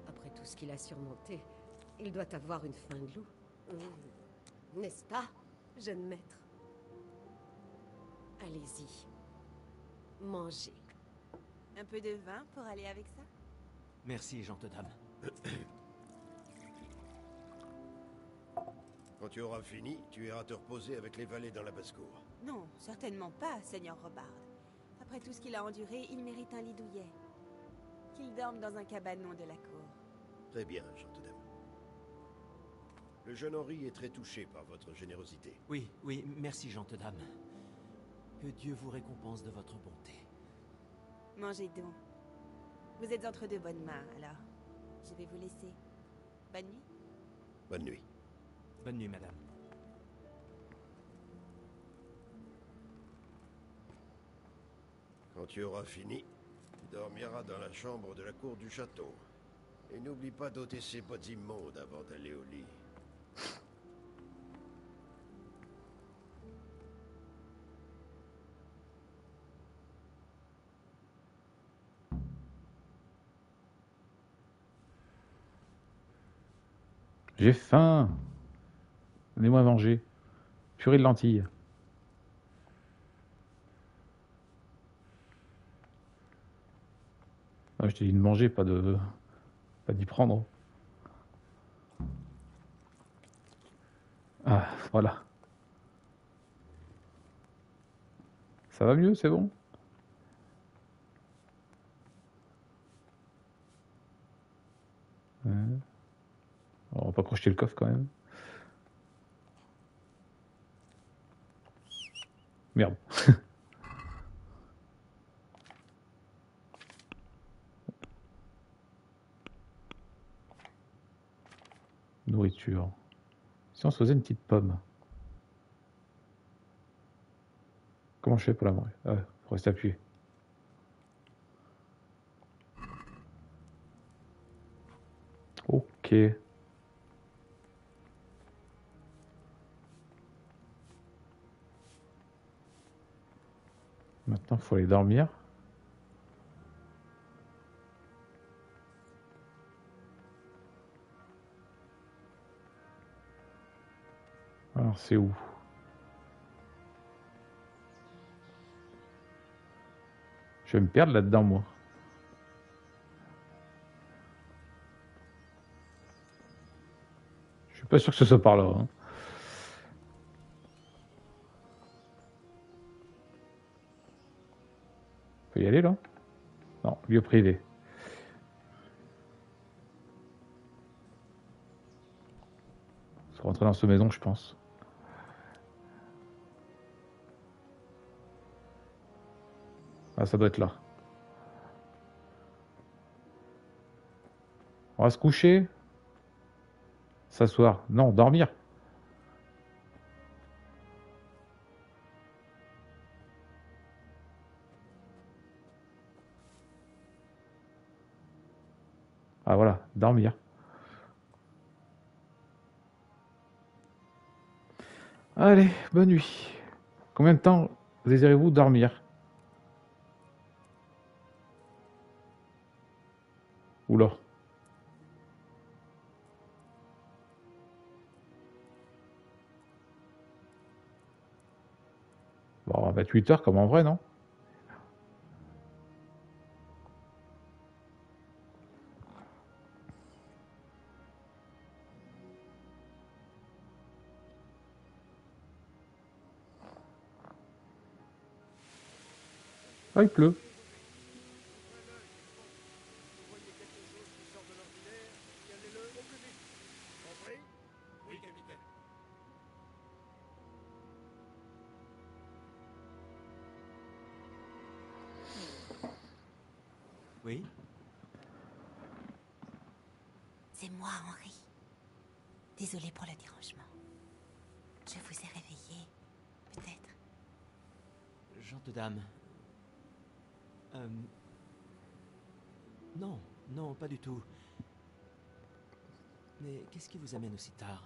Speaker 2: Après tout ce qu'il a surmonté, il doit avoir une faim de loup. Mmh. N'est-ce pas, jeune maître? Allez-y. Mangez.
Speaker 18: Un peu de vin pour aller avec ça?
Speaker 4: Merci, gente dame.
Speaker 14: Quand tu auras fini, tu iras te reposer avec les valets dans la basse-cour.
Speaker 18: Non, certainement pas, Seigneur Robard. Après tout ce qu'il a enduré, il mérite un lit douillet. Qu'il dorme dans un cabanon de la cour.
Speaker 14: Très bien, gente dame. Le jeune Henri est très touché par votre générosité.
Speaker 4: Oui, oui, merci, gente dame. Que Dieu vous récompense de votre bonté.
Speaker 18: Mangez donc. Vous êtes entre de bonnes mains, alors. Je vais vous laisser. Bonne nuit.
Speaker 14: Bonne nuit.
Speaker 4: Bonne nuit, madame.
Speaker 14: Quand tu auras fini, tu dormiras dans la chambre de la cour du château. Et n'oublie pas d'ôter ces bottes immondes avant d'aller au lit.
Speaker 1: J'ai faim. Donnez-moi à manger. Purée de lentilles. Ah, je t'ai dit de manger, pas de, pas d'y prendre. Ah, voilà. Ça va mieux, c'est bon? Ouais. On va pas crocheter le coffre quand même. Merde. Nourriture. Si on se faisait une petite pomme. Comment je fais pour la manger? Ah, faut rester appuyé. Ok. Maintenant, il faut aller dormir. Alors, c'est où? Je vais me perdre là-dedans, moi. Je suis pas sûr que ce soit par là. hein. On peut y aller là? Non, lieu privé. Faut rentrer dans cette maison, je pense. Ah, ça doit être là. On va se coucher S'asseoir Non, dormir Ah voilà, dormir. Allez, bonne nuit. Combien de temps désirez-vous dormir? Oula. Bon, 28 heures comme en vrai, non? Ah, il pleut.
Speaker 18: Vous
Speaker 4: amène aussi tard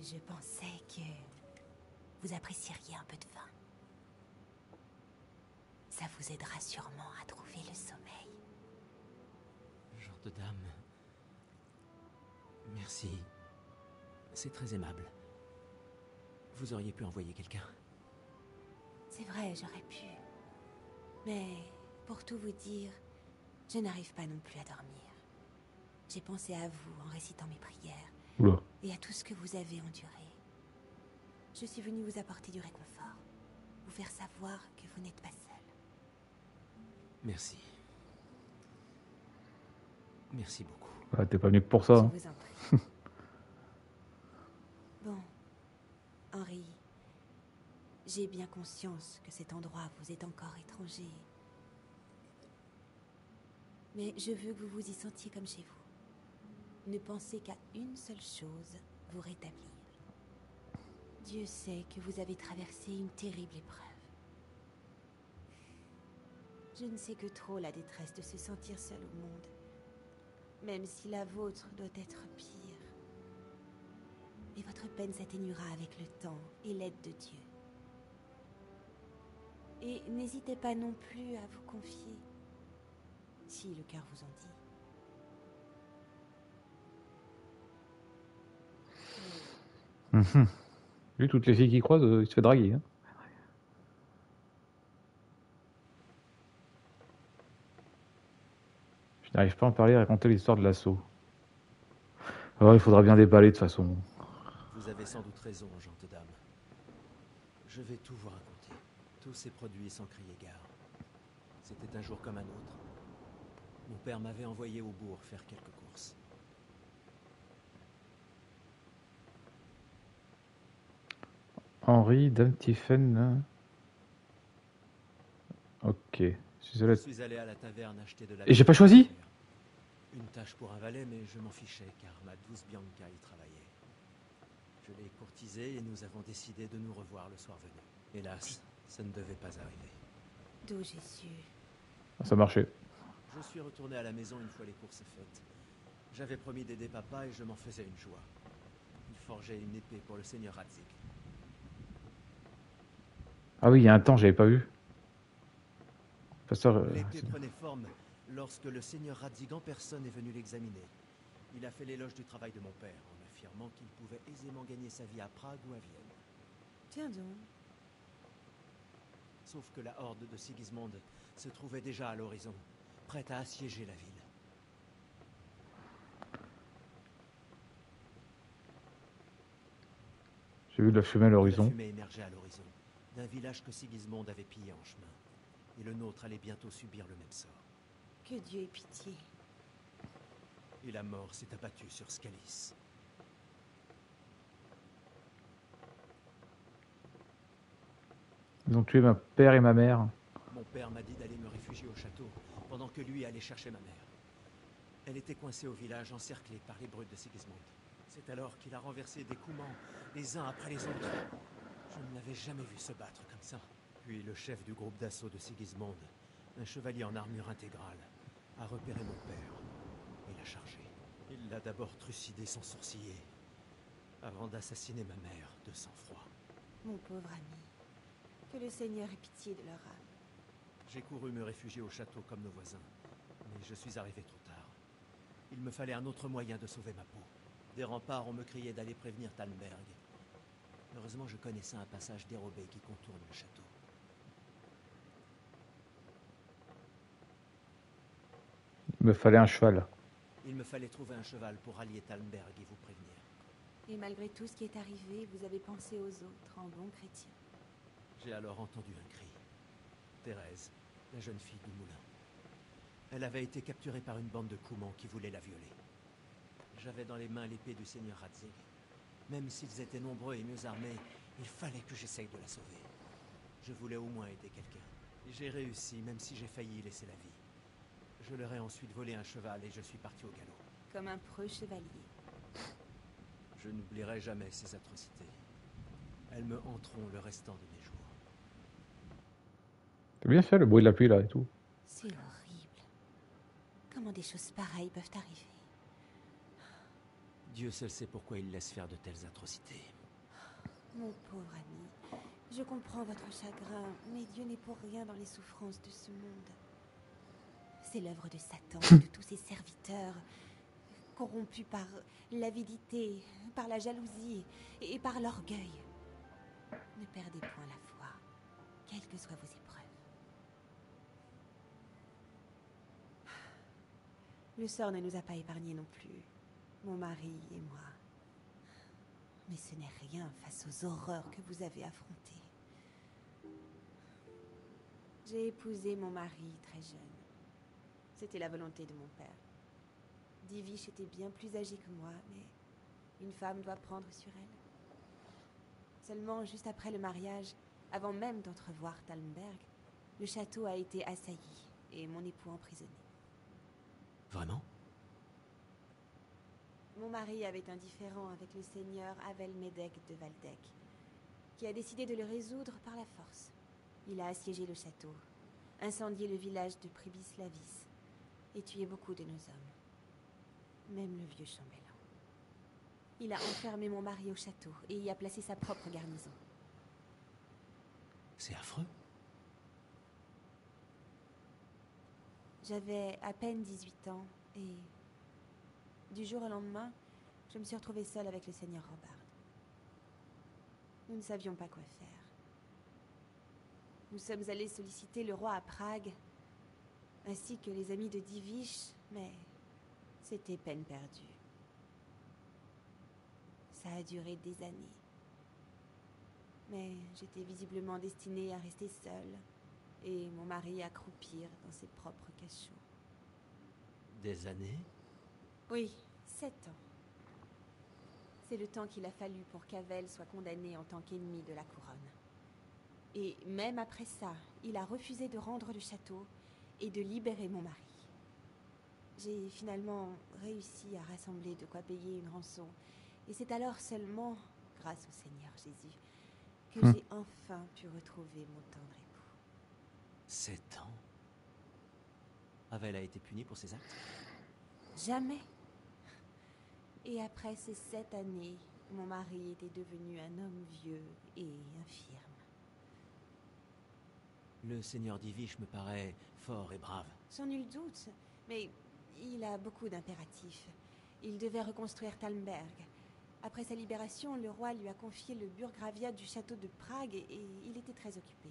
Speaker 18: Je pensais que vous apprécieriez un peu de vin. Ça vous aidera sûrement à trouver le sommeil.
Speaker 4: Gente dame. Merci. C'est très aimable. Vous auriez pu envoyer quelqu'un.
Speaker 18: C'est vrai, j'aurais pu. Mais pour tout vous dire, je n'arrive pas non plus à dormir. J'ai pensé à vous en récitant mes prières
Speaker 1: Oula.
Speaker 18: et à tout ce que vous avez enduré. Je suis venue vous apporter du réconfort, vous faire savoir que vous n'êtes pas seul.
Speaker 4: Merci. Merci beaucoup.
Speaker 1: Ah, T'es pas venu que pour ça. hein.
Speaker 18: Je vous en prie. bon, Henri, j'ai bien conscience que cet endroit vous est encore étranger. Mais je veux que vous vous y sentiez comme chez vous. Ne pensez qu'à une seule chose, vous rétablir. Dieu sait que vous avez traversé une terrible épreuve. Je ne sais que trop la détresse de se sentir seul au monde, même si la vôtre doit être pire. Mais votre peine s'atténuera avec le temps et l'aide de Dieu. Et n'hésitez pas non plus à vous confier, si le cœur vous en dit.
Speaker 1: Mhm. Vu toutes les filles qui croisent, euh, il se fait draguer. hein. Je n'arrive pas à en parler et à raconter l'histoire de l'assaut. Oh, il faudra bien déballer de toute façon.
Speaker 4: Vous avez sans doute raison, gente dame. Je vais tout vous raconter. Tous ces produits sans crier gare. C'était un jour comme un autre. Mon père m'avait envoyé au bourg faire quelques courses.
Speaker 1: Henri, hein. Ok. Je suis allé-
Speaker 4: Je suis allé à la taverne acheter de la
Speaker 1: Et j'ai pas choisi
Speaker 4: Une tâche pour un valet, mais je m'en fichais car ma douce Bianca y travaillait. Je l'ai courtisée et nous avons décidé de nous revoir le soir venu. Hélas, ça ne devait pas arriver.
Speaker 18: D'où j'ai su.
Speaker 1: Ah, Ça marchait.
Speaker 4: Je suis retourné à la maison une fois les courses faites. J'avais promis d'aider papa et je m'en faisais une joie. Il forgeait une épée pour le seigneur Radzik.
Speaker 1: Ah oui, il y a un temps, j'avais pas vu. Pasteur, euh,
Speaker 4: L'épée prenait forme lorsque le seigneur Radzig en personne est venu l'examiner. Il a fait l'éloge du travail de mon père en affirmant qu'il pouvait aisément gagner sa vie à Prague ou à Vienne.
Speaker 18: Tiens donc.
Speaker 4: Sauf que la horde de Sigismund se trouvait déjà à l'horizon, prête à assiéger la ville.
Speaker 1: j'ai vu de la fumée à
Speaker 4: La
Speaker 1: l'horizon.
Speaker 4: fumée émergeait à l'horizon, d'un village que Sigismund avait pillé en chemin. et le nôtre allait bientôt subir le même sort.
Speaker 18: Que Dieu ait pitié.
Speaker 4: Et la mort s'est abattue sur Scalis.
Speaker 1: Ils ont tué ma père et ma mère.
Speaker 4: Mon père m'a dit d'aller me réfugier au château, pendant que lui allait chercher ma mère. Elle était coincée au village, encerclée par les brutes de Sigismund. C'est alors qu'il a renversé des Coumans, les uns après les autres. Je ne l'avais jamais vu se battre comme ça. Puis le chef du groupe d'assaut de Sigismund, un chevalier en armure intégrale, a repéré mon père et l'a chargé. Il l'a d'abord trucidé sans sourciller, avant d'assassiner ma mère de sang-froid.
Speaker 18: Mon pauvre ami. Que le Seigneur ait pitié de leur âme.
Speaker 4: J'ai couru me réfugier au château comme nos voisins, mais je suis arrivé trop tard. Il me fallait un autre moyen de sauver ma peau. Des remparts, on me criait d'aller prévenir Talmberg. Heureusement, je connaissais un passage dérobé qui contourne le château.
Speaker 1: Il me fallait un cheval.
Speaker 4: Il me fallait trouver un cheval pour allier Talmberg et vous prévenir.
Speaker 18: Et malgré tout ce qui est arrivé, vous avez pensé aux autres en bon chrétien.
Speaker 4: J'ai alors entendu un cri. Thérèse, la jeune fille du moulin. Elle avait été capturée par une bande de Coumans qui voulait la violer. J'avais dans les mains l'épée du seigneur Radzig. Même s'ils étaient nombreux et mieux armés, il fallait que j'essaye de la sauver. Je voulais au moins aider quelqu'un. Et j'ai réussi, même si j'ai failli laisser la vie. Je leur ai ensuite volé un cheval et je suis parti au galop.
Speaker 18: Comme un preux chevalier.
Speaker 4: Je n'oublierai jamais ces atrocités. Elles me hanteront le restant de mes jours.
Speaker 1: T'as bien fait le bruit de la pluie là et tout.
Speaker 18: C'est horrible. Comment des choses pareilles peuvent arriver?
Speaker 4: Dieu seul sait pourquoi il laisse faire de telles atrocités.
Speaker 18: Mon pauvre ami, je comprends votre chagrin, mais Dieu n'est pour rien dans les souffrances de ce monde. C'est l'œuvre de Satan et de tous ses serviteurs, corrompus par l'avidité, par la jalousie et par l'orgueil. Ne perdez point la foi, quelles que soient vos épreuves. Le sort ne nous a pas épargnés non plus, mon mari et moi. Mais ce n'est rien face aux horreurs que vous avez affrontées. J'ai épousé mon mari très jeune. C'était la volonté de mon père. Divish était bien plus âgée que moi, mais une femme doit prendre sur elle. Seulement, juste après le mariage, avant même d'entrevoir Talmberg, le château a été assailli et mon époux emprisonné.
Speaker 4: Vraiment?
Speaker 18: Mon mari avait un différend avec le seigneur Avelmedek de Valdek, qui a décidé de le résoudre par la force. Il a assiégé le château, incendié le village de Pribislavis et tué beaucoup de nos hommes. Même le vieux chambellan. Il a enfermé mon mari au château et y a placé sa propre garnison.
Speaker 4: C'est affreux.
Speaker 18: J'avais à peine 18 ans et du jour au lendemain, je me suis retrouvée seule avec le seigneur Robert. Nous ne savions pas quoi faire. Nous sommes allés solliciter le roi à Prague, ainsi que les amis de Divish, mais c'était peine perdue. Ça a duré des années. Mais j'étais visiblement destinée à rester seule, et mon mari à croupir dans ses propres cachots.
Speaker 4: Des années?
Speaker 18: Oui, sept ans. C'est le temps qu'il a fallu pour qu'Avel soit condamné en tant qu'ennemi de la couronne. Et même après ça, il a refusé de rendre le château et de libérer mon mari. J'ai finalement réussi à rassembler de quoi payer une rançon. Et c'est alors seulement, grâce au Seigneur Jésus, que
Speaker 1: Hmm.
Speaker 18: j'ai enfin pu retrouver mon tendre époux.
Speaker 4: Sept ans Avel a été punie pour ses actes?
Speaker 18: Jamais. Et après ces sept années, mon mari était devenu un homme vieux et infirme.
Speaker 4: Le seigneur Divish me paraît fort et brave.
Speaker 18: Sans nul doute, mais il a beaucoup d'impératifs. Il devait reconstruire Talmberg. Après sa libération, le roi lui a confié le burgravia du château de Prague et, et il était très occupé.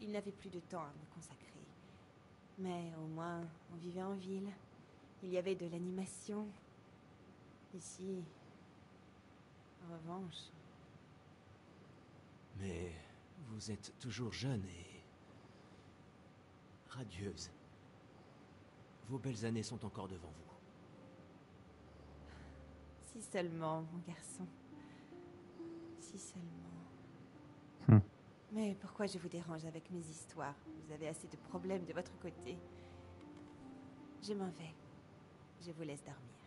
Speaker 18: Il n'avait plus de temps à me consacrer. Mais au moins, on vivait en ville. Il y avait de l'animation. Ici, en revanche,
Speaker 4: Mais vous êtes toujours jeune et... radieuse. Vos belles années sont encore devant vous.
Speaker 18: Si seulement, mon garçon. Si seulement.
Speaker 1: Hmm.
Speaker 18: Mais pourquoi je vous dérange avec mes histoires? Vous avez assez de problèmes de votre côté. Je m'en vais. Je vous laisse dormir.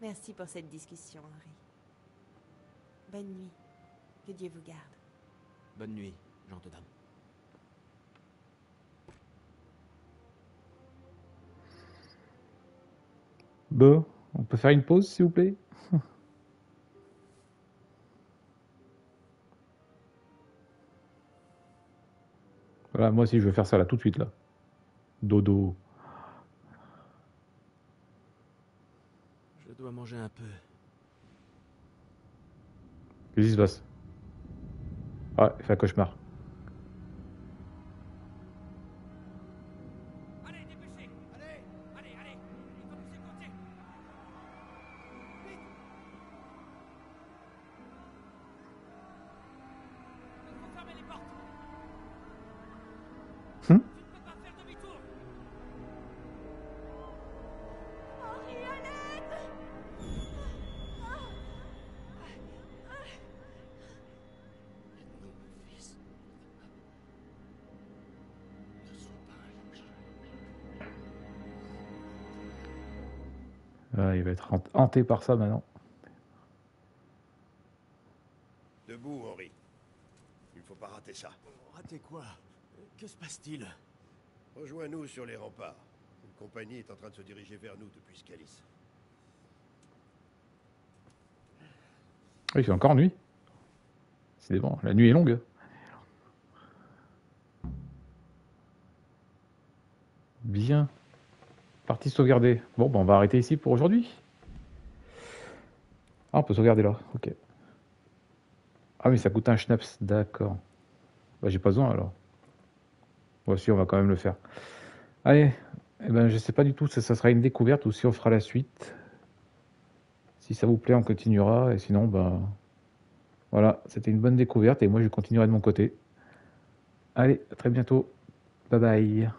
Speaker 18: Merci pour cette discussion, Henri. Bonne nuit. Que Dieu vous garde.
Speaker 4: Bonne nuit, gente dame.
Speaker 1: Bon, on peut faire une pause, s'il vous plaît? Voilà, moi aussi, je vais faire ça là, tout de suite, là. Dodo.
Speaker 4: Dois manger un peu.
Speaker 1: Qu'est-ce qui se passe? Ah, il fait un cauchemar. Être hanté par ça maintenant.
Speaker 14: Debout, Henri. Il ne faut pas rater ça.
Speaker 4: Raté quoi? Que se passe-t-il?
Speaker 14: Rejoins-nous sur les remparts. Une compagnie est en train de se diriger vers nous depuis Scalis.
Speaker 1: Oui, c'est encore nuit. C'est bon, la nuit est longue. Bien. Partie sauvegardée. Bon, ben on va arrêter ici pour aujourd'hui. Ah, on peut sauvegarder là. Ok. Ah, mais ça coûte un schnaps. D'accord. Bah, j'ai pas besoin alors. Voici, on va quand même le faire. Allez. Eh ben, je sais pas du tout si ça sera une découverte ou si on fera la suite. Si ça vous plaît, on continuera. Et sinon, ben. Voilà, c'était une bonne découverte et moi je continuerai de mon côté. Allez, à très bientôt. Bye bye.